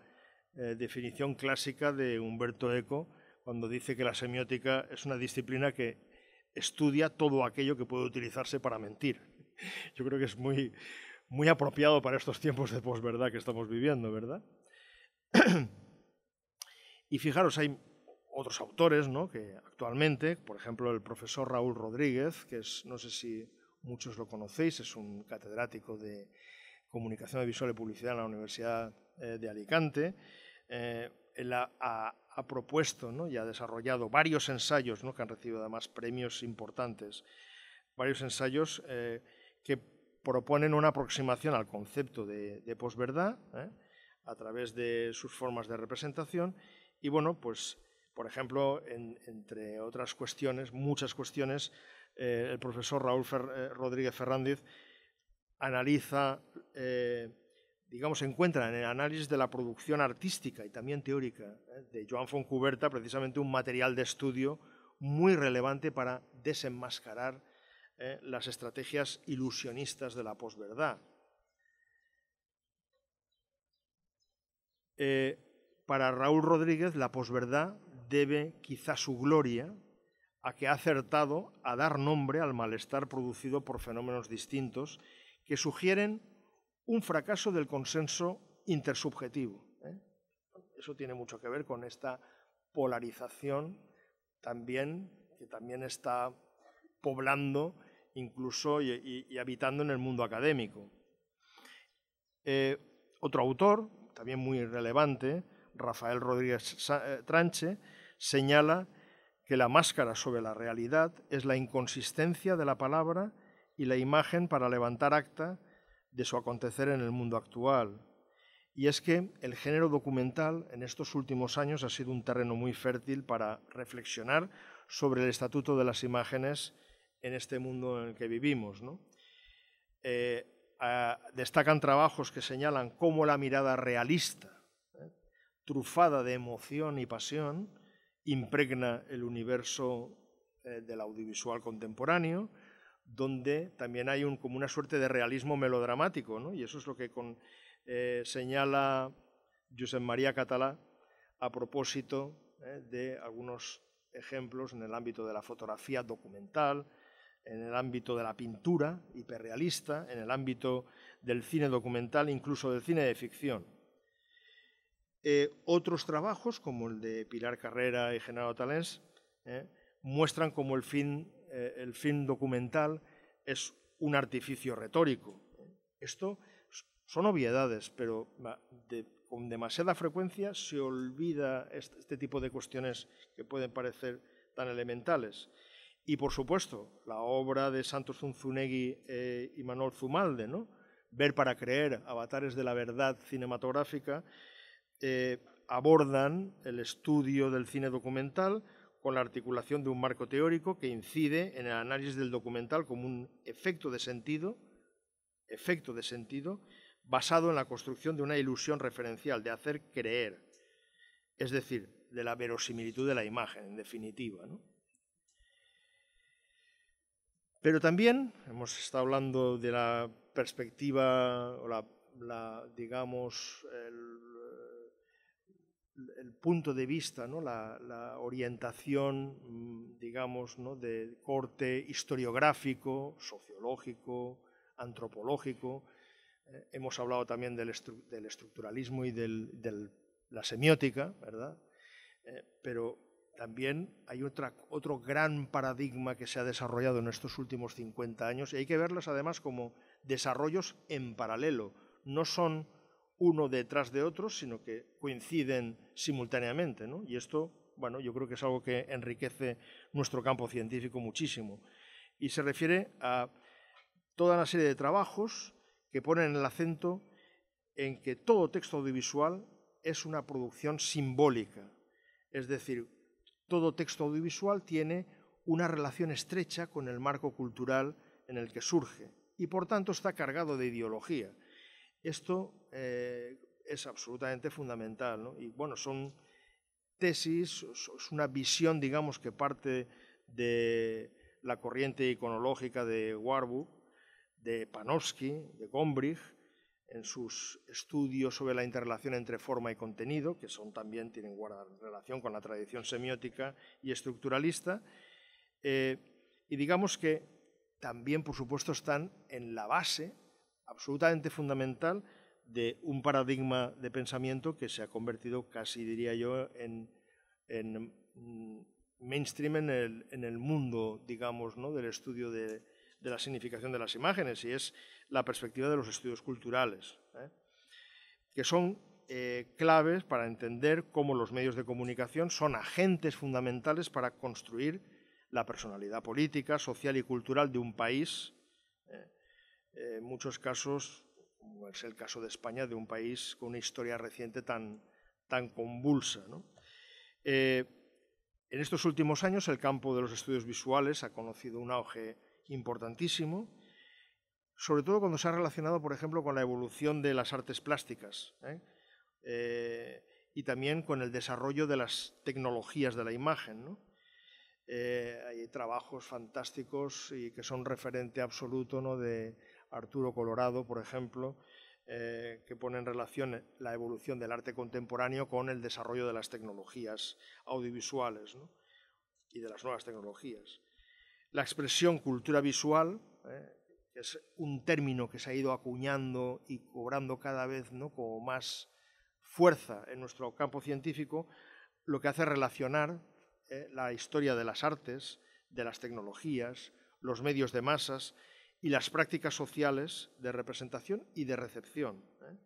S2: eh, definición clásica de Humberto Eco, cuando dice que la semiótica es una disciplina que estudia todo aquello que puede utilizarse para mentir. Yo creo que es muy, muy apropiado para estos tiempos de posverdad que estamos viviendo, ¿verdad? y fijaros, hay otros autores ¿no? que actualmente, por ejemplo, el profesor Raúl Rodríguez, que es, no sé si muchos lo conocéis, es un catedrático de comunicación visual y publicidad en la Universidad eh, de Alicante. Eh, él ha, propuesto ¿no? y ha desarrollado varios ensayos ¿no? que han recibido además premios importantes, varios ensayos eh, que proponen una aproximación al concepto de, de posverdad a través de sus formas de representación y bueno, pues por ejemplo, entre otras cuestiones, muchas cuestiones, eh, el profesor Raúl eh, Rodríguez Fernández analiza, eh, digamos, encuentra en el análisis de la producción artística y también teórica de Joan Foncuberta precisamente un material de estudio muy relevante para desenmascarar las estrategias ilusionistas de la posverdad. para Raúl Rodríguez, la posverdad debe quizá su gloria a que ha acertado a dar nombre al malestar producido por fenómenos distintos que sugieren un fracaso del consenso intersubjetivo. ¿eh? Eso tiene mucho que ver con esta polarización también que también está poblando incluso y, habitando en el mundo académico. Eh, otro autor, también muy relevante, Rafael Rodríguez eh, Tranche, señala que la máscara sobre la realidad es la inconsistencia de la palabra y la imagen para levantar acta de su acontecer en el mundo actual. Y es que el género documental en estos últimos años ha sido un terreno muy fértil para reflexionar sobre el estatuto de las imágenes en este mundo en el que vivimos. Eh, destacan trabajos que señalan cómo la mirada realista, ¿eh? trufada de emoción y pasión, impregna el universo eh, del audiovisual contemporáneo, donde también hay como una suerte de realismo melodramático, y eso es lo que eh, señala Josep María Catalá a propósito eh, de algunos ejemplos en el ámbito de la fotografía documental, en el ámbito de la pintura hiperrealista, en el ámbito del cine documental, incluso del cine de ficción. Otros trabajos, como el de Pilar Carrera y Genaro Talens, muestran cómo el, fin, eh, el film documental es un artificio retórico. Esto son obviedades, pero con demasiada frecuencia se olvida este, tipo de cuestiones que pueden parecer tan elementales. Y, por supuesto, la obra de Santos Zunzunegui eh, y Manuel Zumalde, ¿no? Ver para creer, avatares de la verdad cinematográfica, eh, abordan el estudio del cine documental con la articulación de un marco teórico que incide en el análisis del documental como un efecto de sentido, efecto de sentido basado en la construcción de una ilusión referencial, de hacer creer, es decir, de la verosimilitud de la imagen, en definitiva. Pero también hemos estado hablando de la perspectiva, o la, digamos, el punto de vista, ¿no? la, orientación, mm, digamos, de corte historiográfico, sociológico, antropológico. Eh, hemos hablado también del, estructuralismo y de la semiótica, ¿verdad? Eh, pero también hay otro gran paradigma que se ha desarrollado en estos últimos 50 años y hay que verlos además como desarrollos en paralelo. No son uno detrás de otro, sino que coinciden simultáneamente. ¿no? Y esto, bueno, yo creo que es algo que enriquece nuestro campo científico muchísimo. Y se refiere a toda una serie de trabajos que ponen el acento en que todo texto audiovisual es una producción simbólica. Es decir, todo texto audiovisual tiene una relación estrecha con el marco cultural en el que surge y por tanto está cargado de ideología. Esto eh, es absolutamente fundamental. Y bueno, son tesis, es una visión, digamos, que parte de la corriente iconológica de Warburg, de Panofsky, de Gombrich, en sus estudios sobre la interrelación entre forma y contenido, que son también tienen relación con la tradición semiótica y estructuralista, eh, y digamos que también, por supuesto, están en la base absolutamente fundamental de un paradigma de pensamiento que se ha convertido casi, diría yo, en, mm, mainstream en el, mundo, digamos, ¿no? del estudio de, la significación de las imágenes, y es la perspectiva de los estudios culturales, ¿eh? que son eh, claves para entender cómo los medios de comunicación son agentes fundamentales para construir la personalidad política, social y cultural de un país, ¿eh? en muchos casos, como es el caso de España, de un país con una historia reciente tan, tan convulsa. Eh, en estos últimos años el campo de los estudios visuales ha conocido un auge importantísimo, sobre todo cuando se ha relacionado, por ejemplo, con la evolución de las artes plásticas ¿eh? Eh, y también con el desarrollo de las tecnologías de la imagen. hay trabajos fantásticos y que son referente absoluto ¿no? de, Arturo Colorado, por ejemplo, eh, que pone en relación la evolución del arte contemporáneo con el desarrollo de las tecnologías audiovisuales y de las nuevas tecnologías. La expresión cultura visual, eh, es un término que se ha ido acuñando y cobrando cada vez ¿no? más fuerza en nuestro campo científico, lo que hace relacionar eh, la historia de las artes, de las tecnologías, los medios de masas y las prácticas sociales de representación y de recepción. ¿eh?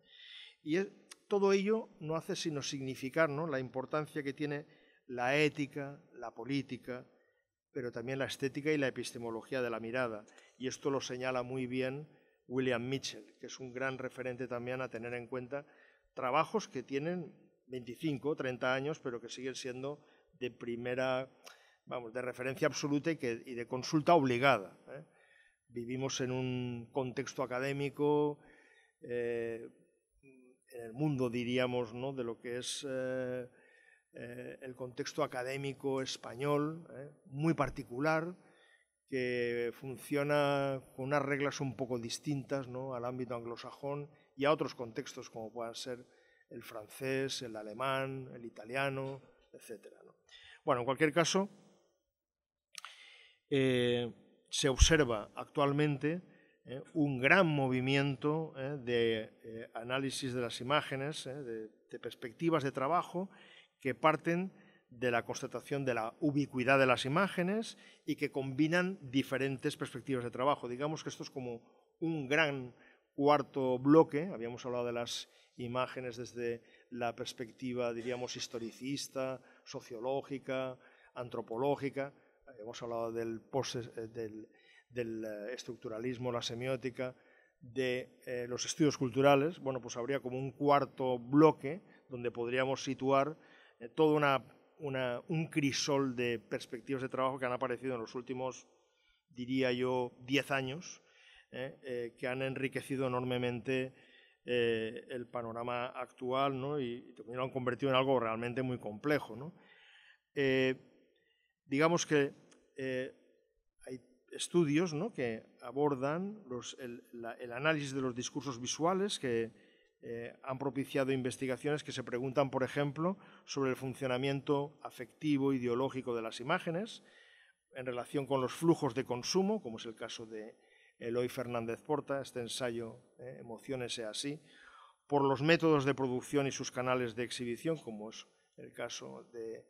S2: Y todo ello no hace sino significar la importancia que tiene la ética, la política, pero también la estética y la epistemología de la mirada. Y esto lo señala muy bien William Mitchell, que es un gran referente también a tener en cuenta trabajos que tienen 25, 30 años, pero que siguen siendo de primera, vamos, de referencia absoluta y de consulta obligada. ¿eh? Vivimos en un contexto académico, eh, en el mundo, diríamos, ¿no? de lo que es eh, el contexto académico español, muy particular, que funciona con unas reglas un poco distintas ¿no? al ámbito anglosajón y a otros contextos como puedan ser el francés, el alemán, el italiano, etc. Bueno, en cualquier caso, eh, se observa actualmente eh, un gran movimiento eh, de análisis de las imágenes, de, de perspectivas de trabajo que parten de la constatación de la ubicuidad de las imágenes y que combinan diferentes perspectivas de trabajo. Digamos que esto es como un gran cuarto bloque, habíamos hablado de las imágenes desde la perspectiva, diríamos, historicista, sociológica, antropológica, habíamos hablado del, eh, del, eh, estructuralismo, la semiótica, de eh, los estudios culturales, bueno, pues habría como un cuarto bloque donde podríamos situar una un crisol de perspectivas de trabajo que han aparecido en los últimos, diría yo, 10 años, que han enriquecido enormemente el panorama actual ¿no? y, lo han convertido en algo realmente muy complejo. ¿no? Digamos que hay estudios que abordan el, análisis de los discursos visuales que eh, han propiciado investigaciones que se preguntan, por ejemplo, sobre el funcionamiento afectivo, ideológico de las imágenes en relación con los flujos de consumo, como es el caso de Eloy Fernández Porta, este ensayo eh, Emociones e así, por los métodos de producción y sus canales de exhibición, como es el caso de,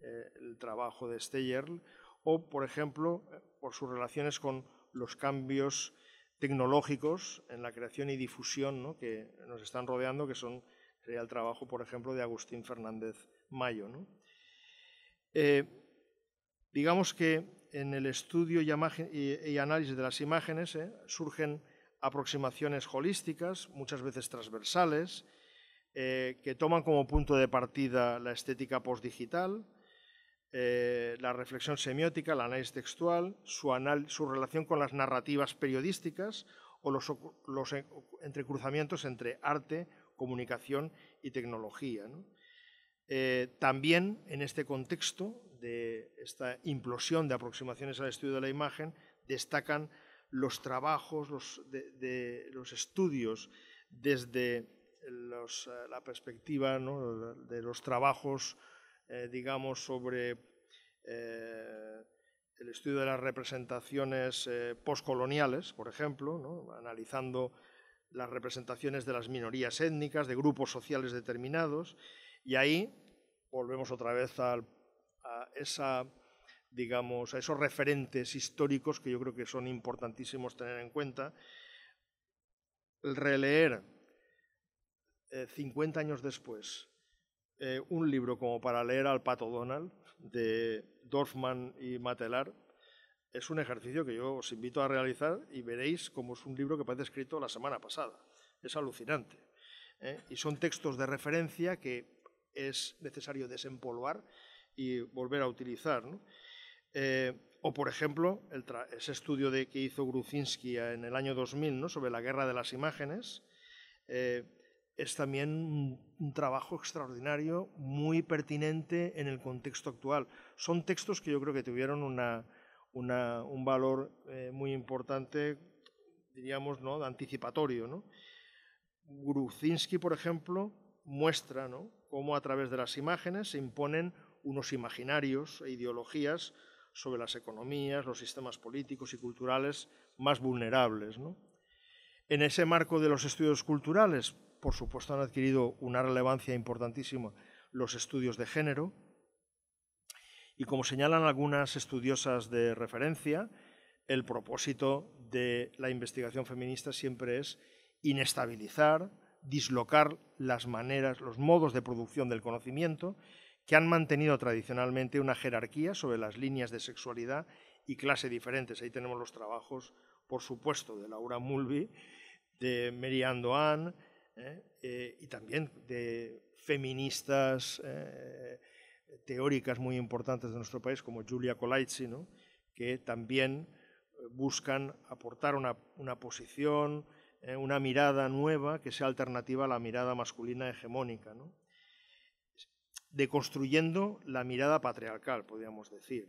S2: eh, trabajo de Steyerl, o, por ejemplo, por sus relaciones con los cambios tecnológicos en la creación y difusión que nos están rodeando, que son, sería el trabajo, por ejemplo, de Agustín Fernández Mayo. Eh, digamos que en el estudio y, análisis de las imágenes eh, surgen aproximaciones holísticas, muchas veces transversales, que toman como punto de partida la estética postdigital, eh, la reflexión semiótica, el análisis textual, su, relación con las narrativas periodísticas o los, entrecruzamientos entre arte, comunicación y tecnología. Eh, también en este contexto de esta implosión de aproximaciones al estudio de la imagen destacan los trabajos, los, estudios desde eh, la perspectiva de los trabajos eh, digamos, sobre eh, el estudio de las representaciones eh, postcoloniales, por ejemplo, analizando las representaciones de las minorías étnicas, de grupos sociales determinados, y ahí volvemos otra vez a, esa, digamos, a esos referentes históricos que yo creo que son importantísimos tener en cuenta. El releer 50 años después eh, un libro como para leer al Pato Donald de Dorfman y Matelar es un ejercicio que yo os invito a realizar y veréis como es un libro que parece escrito la semana pasada. Es alucinante. ¿eh? Y son textos de referencia que es necesario desempolvar y volver a utilizar. Eh, o, por ejemplo, ese estudio de, que hizo Gruzinski en el año 2000 ¿no? sobre la guerra de las imágenes, es también un, trabajo extraordinario, muy pertinente en el contexto actual. Son textos que yo creo que tuvieron un valor eh, muy importante, diríamos, ¿no? anticipatorio. ¿no? Gruzinski, por ejemplo, muestra cómo a través de las imágenes se imponen unos imaginarios e ideologías sobre las economías, los sistemas políticos y culturales más vulnerables. En ese marco de los estudios culturales, por supuesto, han adquirido una relevancia importantísima los estudios de género. Y como señalan algunas estudiosas de referencia, el propósito de la investigación feminista siempre es inestabilizar, dislocar las maneras, los modos de producción del conocimiento que han mantenido tradicionalmente una jerarquía sobre las líneas de sexualidad y clase diferentes. Ahí tenemos los trabajos, por supuesto, de Laura Mulvey de Mary Ann y también de feministas teóricas muy importantes de nuestro país, como Julia Colaizzi, que también buscan aportar una, una posición, una mirada nueva que sea alternativa a la mirada masculina hegemónica. ¿no? deconstruyendo la mirada patriarcal, podríamos decir.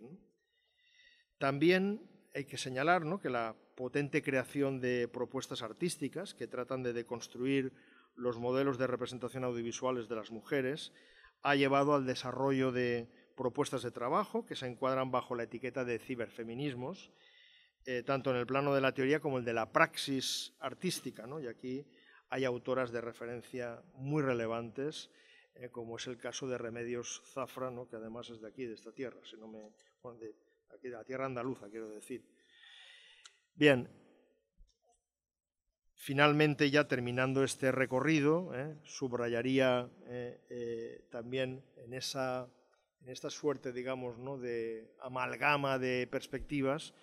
S2: También hay que señalar que la potente creación de propuestas artísticas que tratan de deconstruir los modelos de representación audiovisuales de las mujeres ha llevado al desarrollo de propuestas de trabajo que se encuadran bajo la etiqueta de ciberfeminismos, eh, tanto en el plano de la teoría como el de la praxis artística. Y aquí hay autoras de referencia muy relevantes eh, como es el caso de Remedios Zafra, que además es de aquí, de esta tierra, si no me, de, aquí de la tierra andaluza, quiero decir. Bien, finalmente ya terminando este recorrido, eh, subrayaría eh, también en, esa, en esta suerte, digamos, ¿no? de amalgama de perspectivas,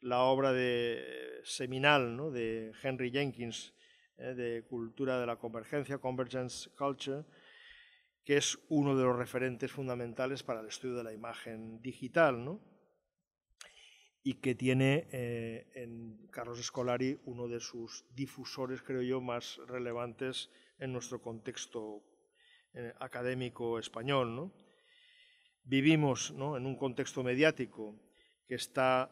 S2: la obra de, seminal ¿no? de Henry Jenkins, de Cultura de la Convergencia, Convergence Culture, que es uno de los referentes fundamentales para el estudio de la imagen digital, ¿no? Y que tiene eh, en Carlos Escolari uno de sus difusores, creo yo, más relevantes en nuestro contexto eh, académico español. ¿no? Vivimos en un contexto mediático que está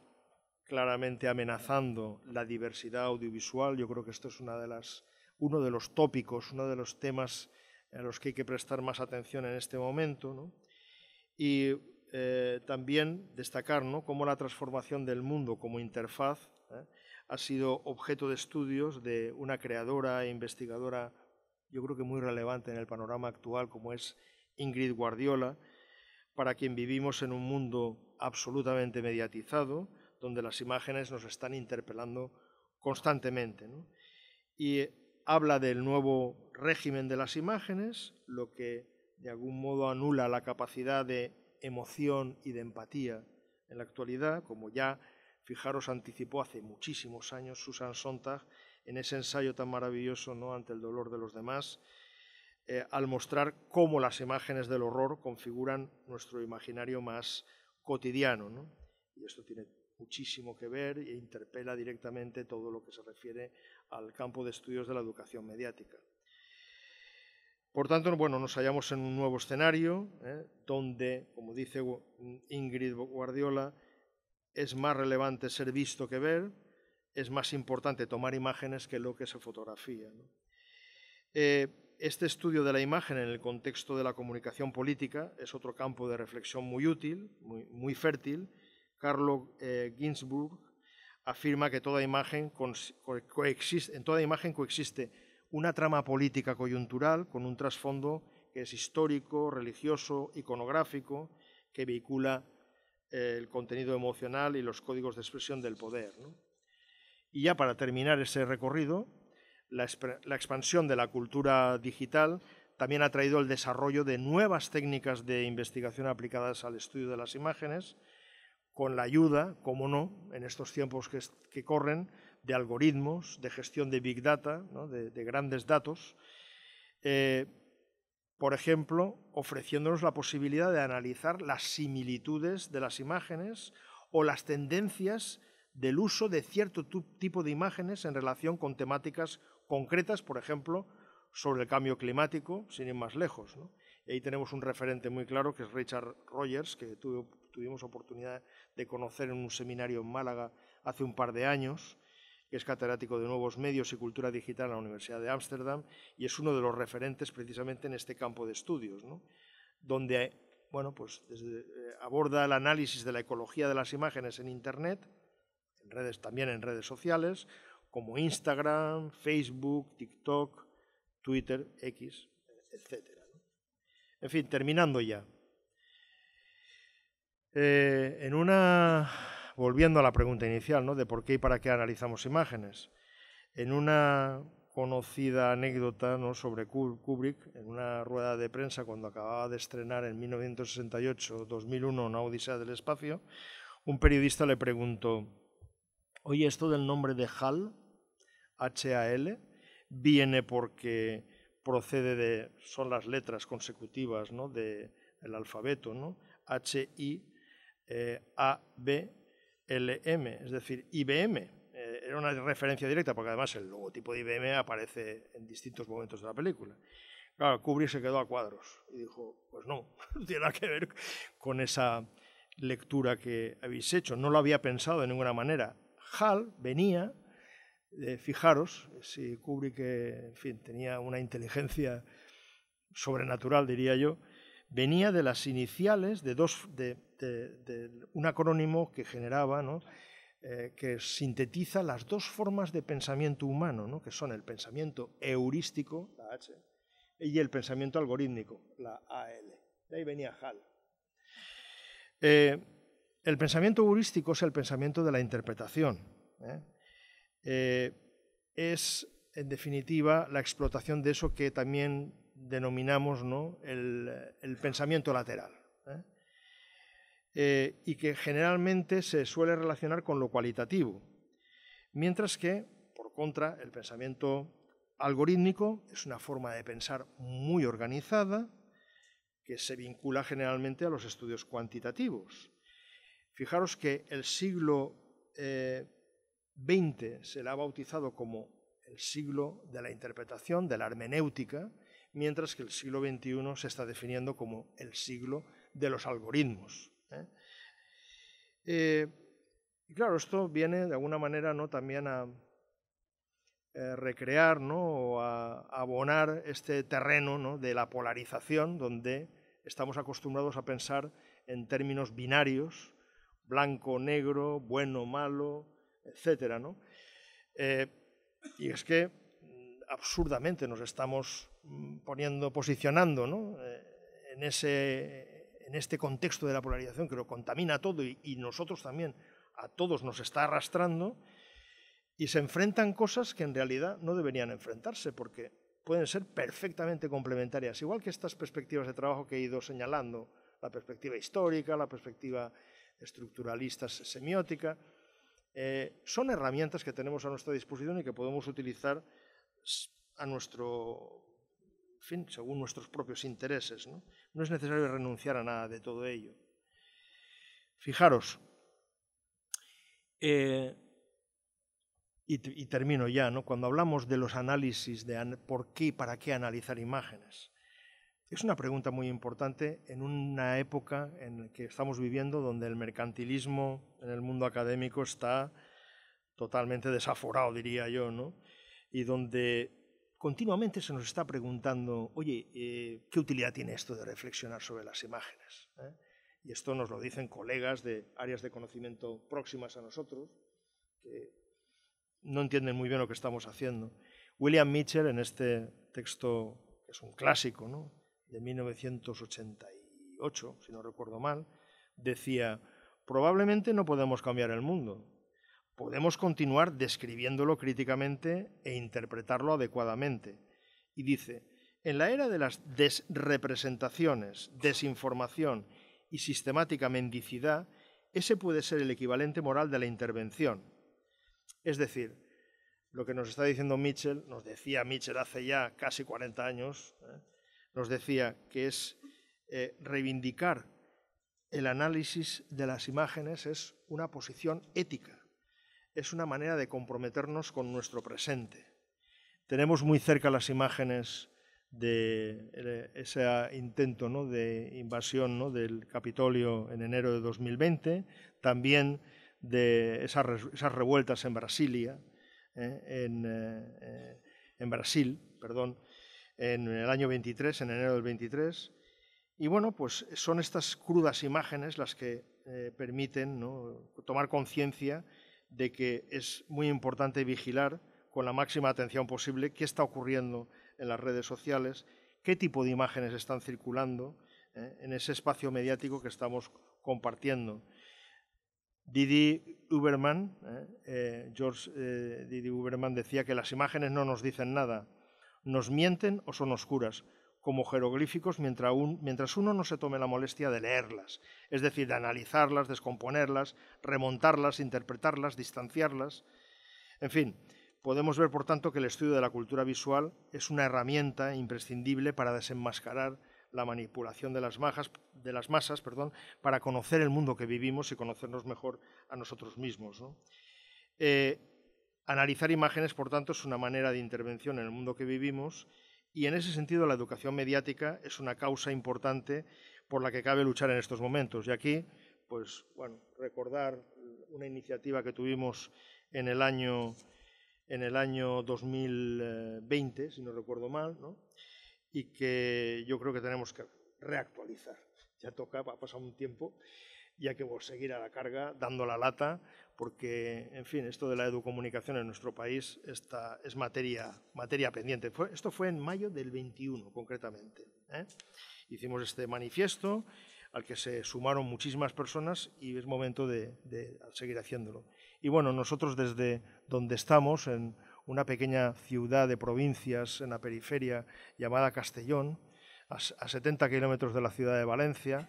S2: claramente amenazando la diversidad audiovisual. Yo creo que esto es una de las, uno de los tópicos, uno de los temas a los que hay que prestar más atención en este momento. Y eh, también destacar ¿no? cómo la transformación del mundo como interfaz ¿eh? ha sido objeto de estudios de una creadora e investigadora, yo creo que muy relevante en el panorama actual, como es Ingrid Guardiola, para quien vivimos en un mundo absolutamente mediatizado, donde las imágenes nos están interpelando constantemente. Y habla del nuevo régimen de las imágenes, lo que de algún modo anula la capacidad de emoción y de empatía en la actualidad, como ya, fijaros, anticipó hace muchísimos años Susan Sontag en ese ensayo tan maravilloso ¿no? ante el dolor de los demás, eh, al mostrar cómo las imágenes del horror configuran nuestro imaginario más cotidiano. Y esto tiene muchísimo que ver e interpela directamente todo lo que se refiere al campo de estudios de la educación mediática. Por tanto, bueno, nos hallamos en un nuevo escenario ¿eh? donde, como dice Ingrid Guardiola, es más relevante ser visto que ver, es más importante tomar imágenes que lo que se fotografía. Eh, este estudio de la imagen en el contexto de la comunicación política es otro campo de reflexión muy útil, muy fértil, Carlo eh, Ginzburg afirma que toda imagen en toda imagen coexiste una trama política coyuntural con un trasfondo que es histórico, religioso, iconográfico, que vehicula eh, el contenido emocional y los códigos de expresión del poder. Y ya para terminar ese recorrido, la, la, expansión de la cultura digital también ha traído el desarrollo de nuevas técnicas de investigación aplicadas al estudio de las imágenes, con la ayuda, como no, en estos tiempos que, corren, de algoritmos, de gestión de big data, de, grandes datos, eh, por ejemplo, ofreciéndonos la posibilidad de analizar las similitudes de las imágenes o las tendencias del uso de cierto tipo de imágenes en relación con temáticas concretas, por ejemplo, sobre el cambio climático, sin ir más lejos. Y ahí tenemos un referente muy claro que es Richard Rogers, que tuvimos oportunidad de conocer en un seminario en Málaga hace un par de años, que es catedrático de nuevos medios y cultura digital en la Universidad de Ámsterdam y es uno de los referentes precisamente en este campo de estudios, donde bueno, pues eh, aborda el análisis de la ecología de las imágenes en Internet, en redes, también en redes sociales, como Instagram, Facebook, TikTok, Twitter, X, etc. En fin, terminando ya. Eh, en una, volviendo a la pregunta inicial, ¿no? de por qué y para qué analizamos imágenes, en una conocida anécdota ¿no? sobre Kubrick, en una rueda de prensa cuando acababa de estrenar en 1968-2001 Una Odisea del Espacio, un periodista le preguntó, oye, esto del nombre de HAL, H-A-L, viene porque procede de, son las letras consecutivas ¿no? del alfabeto, ¿no? H, I, eh, A, B, L, M, es decir, IBM. Eh, era una referencia directa porque además el logotipo de IBM aparece en distintos momentos de la película. Claro, Kubrick se quedó a cuadros y dijo, pues no, no tiene nada que ver con esa lectura que habéis hecho. No lo había pensado de ninguna manera. Hal venía, fijaros, si Kubrick en fin, tenía una inteligencia sobrenatural, diría yo, venía de las iniciales de, dos, de, un acrónimo que generaba. Eh, que sintetiza las dos formas de pensamiento humano, ¿no? que son el pensamiento heurístico, la H, y el pensamiento algorítmico, la AL. De ahí venía Hall. Eh, el pensamiento heurístico es el pensamiento de la interpretación. Eh, es, en definitiva, la explotación de eso que también denominamos ¿no? el, pensamiento lateral. Y que generalmente se suele relacionar con lo cualitativo. Mientras que, por contra, el pensamiento algorítmico es una forma de pensar muy organizada que se vincula generalmente a los estudios cuantitativos. Fijaros que el siglo XX eh, se le ha bautizado como el siglo de la interpretación, de la hermenéutica, mientras que el siglo XXI se está definiendo como el siglo de los algoritmos. ¿Eh? Eh, y claro, esto viene de alguna manera ¿no? también a, eh, recrear ¿no? o a, abonar este terreno ¿no? de la polarización donde estamos acostumbrados a pensar en términos binarios, blanco, negro, bueno, malo, etc. ¿no? Y es que mm, absurdamente nos estamos mm, poniendo, posicionando ¿no? En, ese, en este contexto de la polarización que lo contamina todo y, y nosotros también a todos nos está arrastrando y se enfrentan cosas que en realidad no deberían enfrentarse porque pueden ser perfectamente complementarias, igual que estas perspectivas de trabajo que he ido señalando, la perspectiva histórica, la perspectiva estructuralista semiótica, eh, son herramientas que tenemos a nuestra disposición y que podemos utilizar a nuestro fin, según nuestros propios intereses. ¿no? no es necesario renunciar a nada de todo ello. Fijaros, eh, y, termino ya, ¿no? cuando hablamos de los análisis de por qué y para qué analizar imágenes, es una pregunta muy importante en una época en la que estamos viviendo donde el mercantilismo en el mundo académico está totalmente desaforado, diría yo, ¿no? y donde continuamente se nos está preguntando, oye, eh, ¿qué utilidad tiene esto de reflexionar sobre las imágenes? ¿eh? Y esto nos lo dicen colegas de áreas de conocimiento próximas a nosotros, que no entienden muy bien lo que estamos haciendo. William Mitchell, en este texto, que es un clásico, de 1988, si no recuerdo mal, decía, probablemente no podemos cambiar el mundo, podemos continuar describiéndolo críticamente e interpretarlo adecuadamente. Y dice, en la era de las desrepresentaciones, desinformación y sistemática mendicidad, ese puede ser el equivalente moral de la intervención es decir, lo que nos está diciendo Mitchell, nos decía Mitchell hace ya casi 40 años, ¿eh? nos decía que es eh, reivindicar el análisis de las imágenes es una posición ética, es una manera de comprometernos con nuestro presente. Tenemos muy cerca las imágenes de eh, ese intento ¿no? de invasión ¿no? del Capitolio en enero de 2020, también de esas, revueltas en Brasilia, ¿eh? Eh, en, Brasil, perdón, en el año 23, en enero del 23. Y bueno, pues son estas crudas imágenes las que permiten tomar conciencia de que es muy importante vigilar con la máxima atención posible qué está ocurriendo en las redes sociales, qué tipo de imágenes están circulando en ese espacio mediático que estamos compartiendo. Didi Uberman, eh, eh, George eh, Didi Uberman decía que las imágenes no nos dicen nada, nos mienten o son oscuras, como jeroglíficos mientras, uno no se tome la molestia de leerlas, es decir, de analizarlas, descomponerlas, remontarlas, interpretarlas, distanciarlas. En fin, Podemos ver, por tanto, que el estudio de la cultura visual es una herramienta imprescindible para desenmascarar la manipulación de las, de las masas perdón, para conocer el mundo que vivimos y conocernos mejor a nosotros mismos. Eh, analizar imágenes, por tanto, es una manera de intervención en el mundo que vivimos y en ese sentido la educación mediática es una causa importante por la que cabe luchar en estos momentos. Y aquí, pues, bueno, recordar una iniciativa que tuvimos en el año en el año 2020, si no recuerdo mal, y que yo creo que tenemos que reactualizar. Ya toca, ha pasado un tiempo y hay que seguir a la carga dando la lata, porque, en fin, esto de la educomunicación en nuestro país está, es materia, materia pendiente. esto fue en mayo del 21, concretamente. ¿eh? Hicimos este manifiesto al que se sumaron muchísimas personas y es momento de, de seguir haciéndolo. Y bueno, nosotros desde donde estamos, en una pequeña ciudad de provincias en la periferia llamada Castellón, a, 70 kilómetros de la ciudad de Valencia,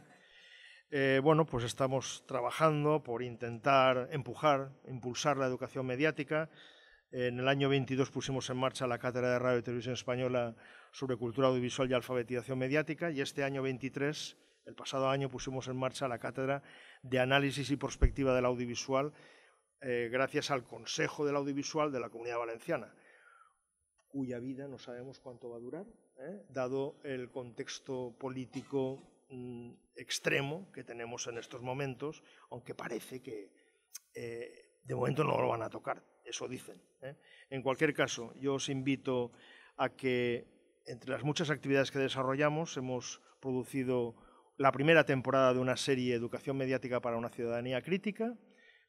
S2: eh, bueno, pues estamos trabajando por intentar empujar, impulsar la educación mediática. En el año 22 pusimos en marcha la Cátedra de Radio y Televisión Española sobre Cultura Audiovisual y Alfabetización Mediática y este año 23, el pasado año, pusimos en marcha la Cátedra de Análisis y Prospectiva del Audiovisual eh, gracias al Consejo del Audiovisual de la Comunidad Valenciana, cuya vida no sabemos cuánto va a durar, ¿eh? dado el contexto político extremo que tenemos en estos momentos, aunque parece que eh, de momento no lo van a tocar, eso dicen. En cualquier caso, yo os invito a que entre las muchas actividades que desarrollamos hemos producido la primera temporada de una serie Educación Mediática para una Ciudadanía Crítica,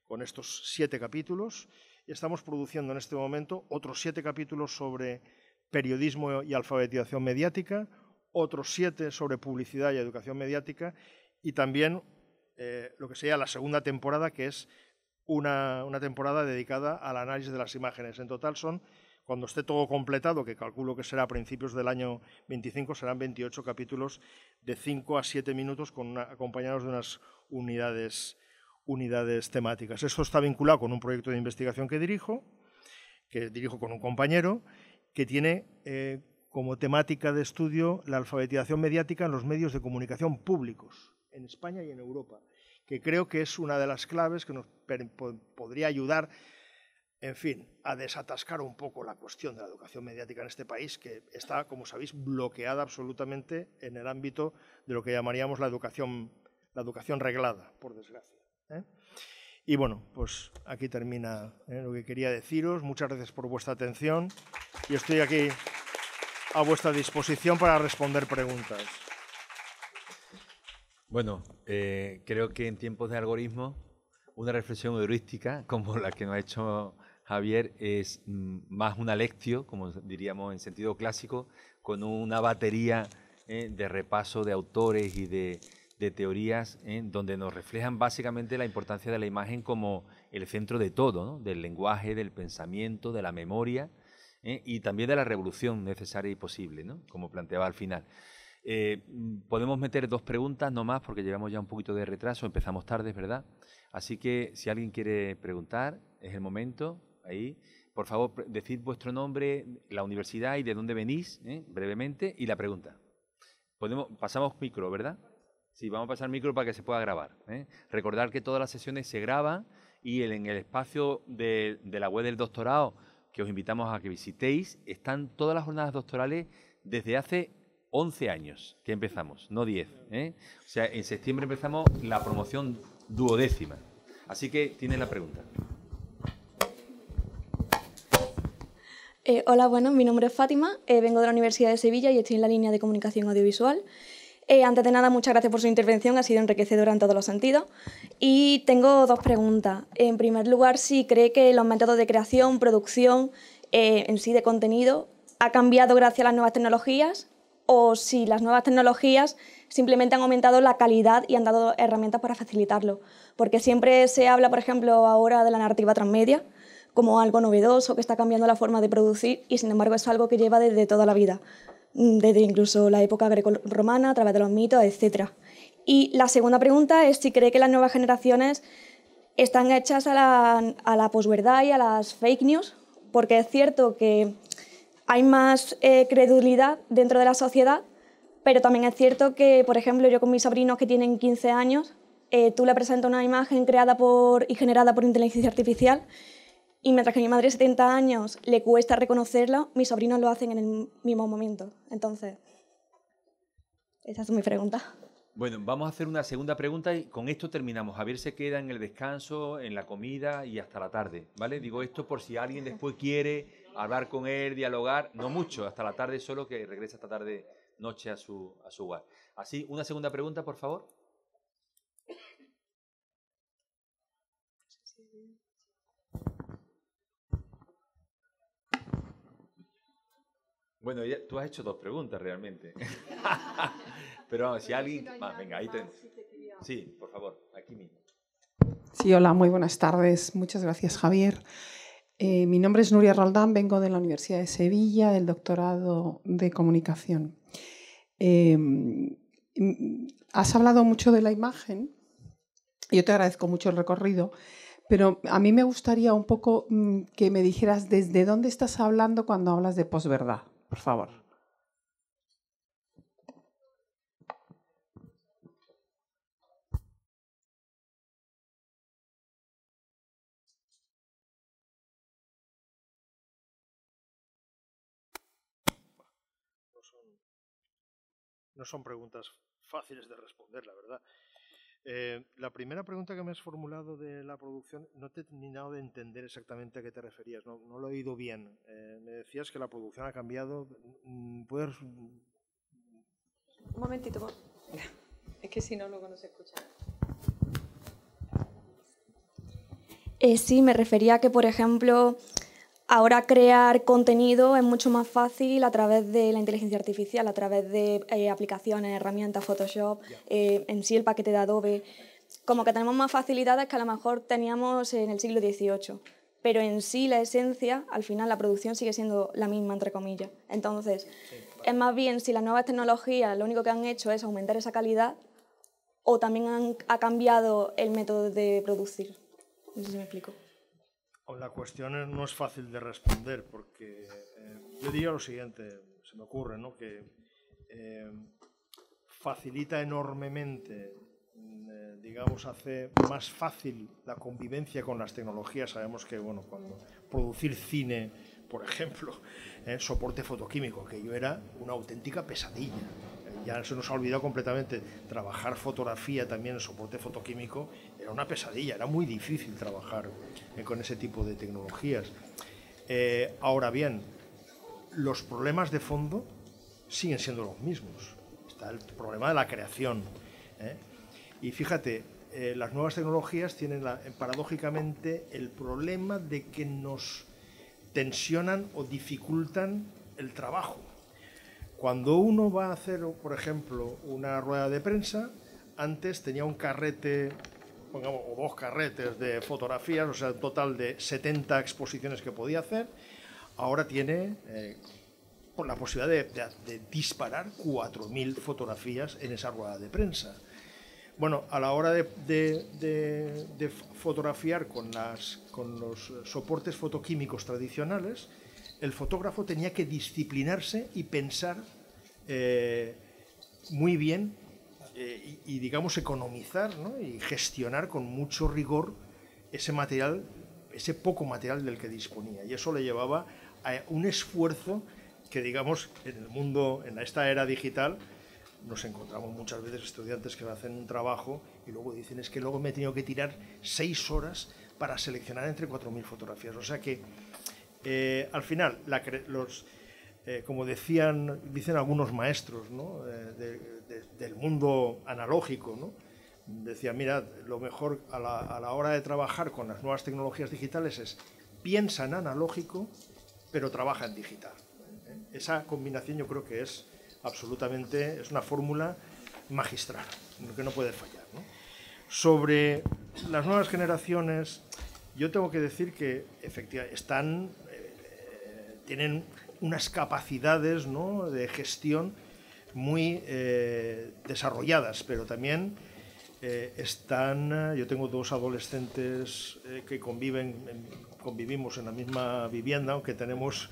S2: con estos siete capítulos. Y estamos produciendo en este momento otros siete capítulos sobre periodismo y alfabetización mediática, otros siete sobre publicidad y educación mediática y también eh, lo que sería la segunda temporada, que es una, una, temporada dedicada al análisis de las imágenes. En total son, cuando esté todo completado, que calculo que será a principios del año 25, serán 28 capítulos de 5 a 7 minutos con acompañados de unas unidades unidades temáticas. Esto está vinculado con un proyecto de investigación que dirijo, que dirijo con un compañero, que tiene eh, como temática de estudio la alfabetización mediática en los medios de comunicación públicos, en España y en Europa, que creo que es una de las claves que nos podría ayudar, en fin, a desatascar un poco la cuestión de la educación mediática en este país, que está, como sabéis, bloqueada absolutamente en el ámbito de lo que llamaríamos la educación, la educación reglada, por desgracia. ¿eh? Y bueno, pues aquí termina ¿eh? lo que quería deciros. Muchas gracias por vuestra atención y estoy aquí a vuestra disposición para responder preguntas.
S1: Bueno, eh, creo que en tiempos de algoritmo, una reflexión heurística como la que nos ha hecho Javier es mm, más una lección, como diríamos en sentido clásico, con una batería de repaso de autores y de, de teorías ¿eh? donde nos reflejan básicamente la importancia de la imagen como el centro de todo, del lenguaje, del pensamiento, de la memoria ¿eh? y también de la revolución necesaria y posible, como planteaba al final. Eh, podemos meter dos preguntas, no más, porque llevamos ya un poquito de retraso, empezamos tarde, ¿verdad? Así que si alguien quiere preguntar, es el momento, ahí. Por favor, decid vuestro nombre, la universidad y de dónde venís, brevemente, y la pregunta. Podemos, pasamos micro, ¿verdad? Sí, vamos a pasar micro para que se pueda grabar. ¿eh? Recordar que todas las sesiones se graban y en el espacio de, la web del doctorado, que os invitamos a que visitéis, están todas las jornadas doctorales desde hace 11 años que empezamos, no 10. ¿eh? O sea, en septiembre empezamos la promoción duodécima. Así que tiene la pregunta.
S3: Eh, hola, bueno, mi nombre es Fátima, vengo de la Universidad de Sevilla y estoy en la línea de comunicación audiovisual. Eh, antes de nada, muchas gracias por su intervención, ha sido enriquecedora en todos los sentidos. Y tengo dos preguntas. En primer lugar, si cree que los métodos de creación, producción eh, en sí de contenido ha cambiado gracias a las nuevas tecnologías o si las nuevas tecnologías simplemente han aumentado la calidad y han dado herramientas para facilitarlo. Porque siempre se habla, por ejemplo, ahora de la narrativa transmedia como algo novedoso que está cambiando la forma de producir y sin embargo es algo que lleva desde toda la vida. Mm, desde incluso la época greco-romana, a través de los mitos, etc. Y la segunda pregunta es si cree que las nuevas generaciones están hechas a la, a la posverdad y a las fake news porque es cierto que hay más eh, credulidad dentro de la sociedad, pero también es cierto que, por ejemplo, yo con mis sobrinos que tienen 15 años, eh, tú le presentas una imagen creada por, y generada por inteligencia artificial y mientras que mi madre de 70 años le cuesta reconocerlo, mis sobrinos lo hacen en el mismo momento. Entonces, esa es mi pregunta.
S1: Bueno, vamos a hacer una segunda pregunta y con esto terminamos. Javier se queda en el descanso, en la comida y hasta la tarde, ¿vale? Digo esto por si alguien después quiere hablar con él, dialogar, no mucho, hasta la tarde solo, que regrese esta tarde, noche a su, a su hogar. Así, una segunda pregunta, por favor. Bueno, tú has hecho dos preguntas realmente. Pero vamos, si alguien... venga, ahí te... Sí, por favor, aquí mismo.
S4: Sí, hola, muy buenas tardes. Muchas gracias, Javier. Eh, mi nombre es Nuria Roldán, vengo de la Universidad de Sevilla, del doctorado de comunicación. Em, has hablado mucho de la imagen, yo te agradezco mucho el recorrido, pero a mí me gustaría un poco mm, que me dijeras desde dónde estás hablando cuando hablas de posverdad, por favor.
S2: no son preguntas fáciles de responder, la verdad. Eh, la primera pregunta que me has formulado de la producción, no te he terminado de entender exactamente a qué te referías, no, lo he oído bien. Eh, me decías que la producción ha cambiado. Mm, ¿Puedes...?
S3: Un momentito, es que si no, luego no se escucha. Eh, sí, me refería a que, por ejemplo, Ahora crear contenido es mucho más fácil a través de la inteligencia artificial, a través de eh, aplicaciones, herramientas, Photoshop, eh, en sí el paquete de Adobe. Como que tenemos más facilidades que a lo mejor teníamos en el siglo XVIII. Pero en sí la esencia, al final la producción sigue siendo la misma, entre comillas. Entonces, es más bien si las nuevas tecnologías lo único que han hecho es aumentar esa calidad o también han, ha cambiado el método de producir. No sé si me explico.
S2: La cuestión no es fácil de responder porque eh, yo diría lo siguiente, se me ocurre, ¿no? que eh, facilita enormemente, mm, eh, digamos, hace más fácil la convivencia con las tecnologías. Sabemos que, bueno, cuando producir cine, por ejemplo, soporte fotoquímico, que yo era una auténtica pesadilla ya se nos ha olvidado completamente. Trabajar fotografía también en soporte fotoquímico era una pesadilla, era muy difícil trabajar eh, con ese tipo de tecnologías. Eh, ahora bien, los problemas de fondo siguen siendo los mismos. Está el problema de la creación. ¿eh? Y fíjate, las nuevas tecnologías tienen paradójicamente el problema de que nos tensionan o dificultan el trabajo. Cuando uno va a hacer, por ejemplo, una rueda de prensa, antes tenía un carrete, pongamos, o dos carretes de fotografías, o sea, un total de 70 exposiciones que podía hacer. Ahora tiene eh, la posibilidad de, disparar 4.000 fotografías en esa rueda de prensa. Bueno, a la hora de, fotografiar con los soportes fotoquímicos tradicionales, el fotógrafo tenía que disciplinarse y pensar eh, muy bien eh, y, digamos, economizar y gestionar con mucho rigor ese material, ese poco material del que disponía. Y eso le llevaba a un esfuerzo que, digamos, en el mundo, en esta era digital, nos encontramos muchas veces estudiantes que hacen un trabajo y luego dicen es que luego me he tenido que tirar seis horas para seleccionar entre 4.000 fotografías. O sea que eh, al final, los, eh, como decían, dicen algunos maestros eh, del mundo analógico, ¿no? decían, mira, lo mejor a la, hora de trabajar con las nuevas tecnologías digitales es piensa en analógico, pero trabaja en digital. Esa combinación yo creo que es absolutamente, es una fórmula magistral, que no puede fallar. Sobre las nuevas generaciones, yo tengo que decir que efectivamente están tienen unas capacidades de gestión muy eh, desarrolladas, pero también eh, están, yo tengo dos adolescentes que conviven, convivimos en la misma vivienda, aunque tenemos,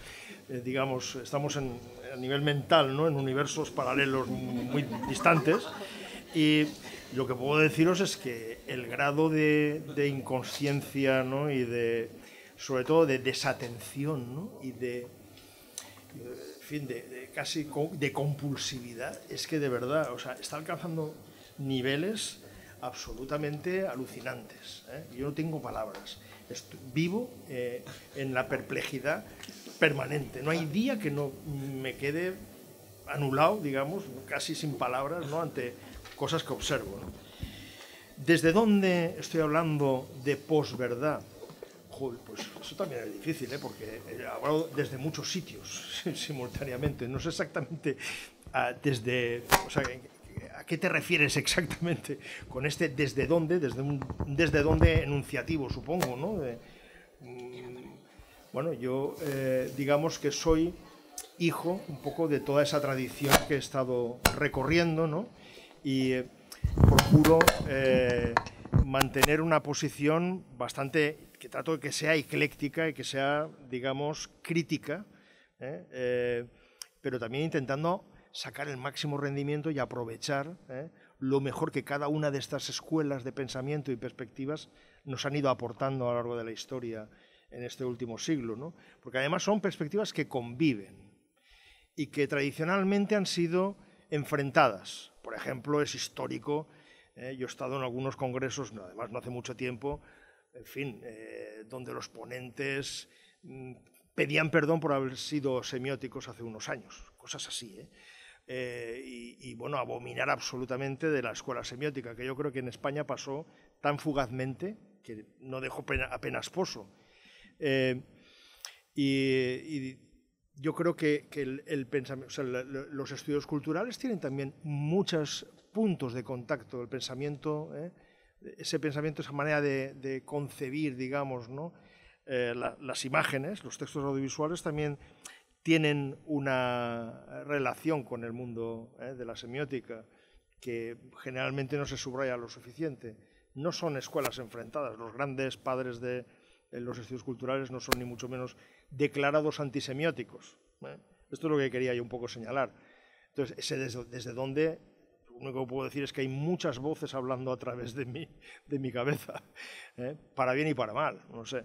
S2: digamos, estamos en, a nivel mental, ¿no? en universos paralelos muy distantes. Y lo que puedo deciros es que el grado de, de inconsciencia ¿no? y de, sobre todo, de desatención ¿no? y de, en fin, de, casi de compulsividad, es que de verdad, o sea, está alcanzando niveles absolutamente alucinantes. ¿eh? Yo no tengo palabras. vivo eh, en la perplejidad permanente. No hay día que no me quede anulado, digamos, casi sin palabras, ¿no? ante cosas que observo. ¿Desde dónde estoy hablando de posverdad? Pues eso también es difícil, ¿eh? porque he hablado desde muchos sitios simultáneamente. No sé exactamente ah, desde, o sea, a qué te refieres exactamente con este desde dónde, desde un desde dónde enunciativo, supongo, ¿no? Mm, bueno, yo eh, digamos que soy hijo un poco de toda esa tradición que he estado recorriendo, ¿no? Y eh, procuro eh, mantener una posición bastante, que trato de que sea ecléctica y que sea, digamos, crítica, pero también intentando sacar el máximo rendimiento y aprovechar lo mejor que cada una de estas escuelas de pensamiento y perspectivas nos han ido aportando a lo largo de la historia en este último siglo, ¿no? porque además son perspectivas que conviven y que tradicionalmente han sido enfrentadas. Por ejemplo, es histórico, ¿eh? yo he estado en algunos congresos, además no hace mucho tiempo, en fin, eh, donde los ponentes mm, pedían perdón por haber sido semióticos hace unos años, cosas así. ¿eh? y, y, bueno, abominar absolutamente de la escuela semiótica, que yo creo que en España pasó tan fugazmente que no dejó apenas pozo. Eh, y, yo creo que, el, pensamiento, los estudios culturales tienen también muchos puntos de contacto. El pensamiento, ¿eh? Ese pensamiento, esa manera de, concebir, digamos, ¿no? Eh, las imágenes, los textos audiovisuales también tienen una relación con el mundo de la semiótica que generalmente no se subraya lo suficiente. No son escuelas enfrentadas. Los grandes padres de, los estudios culturales no son ni mucho menos declarados antisemióticos. ¿eh? Esto es lo que quería yo un poco señalar. Entonces, desde, desde donde, lo único que puedo decir es que hay muchas voces hablando a través de mi, de mi cabeza, ¿eh? para bien y para mal, no sé.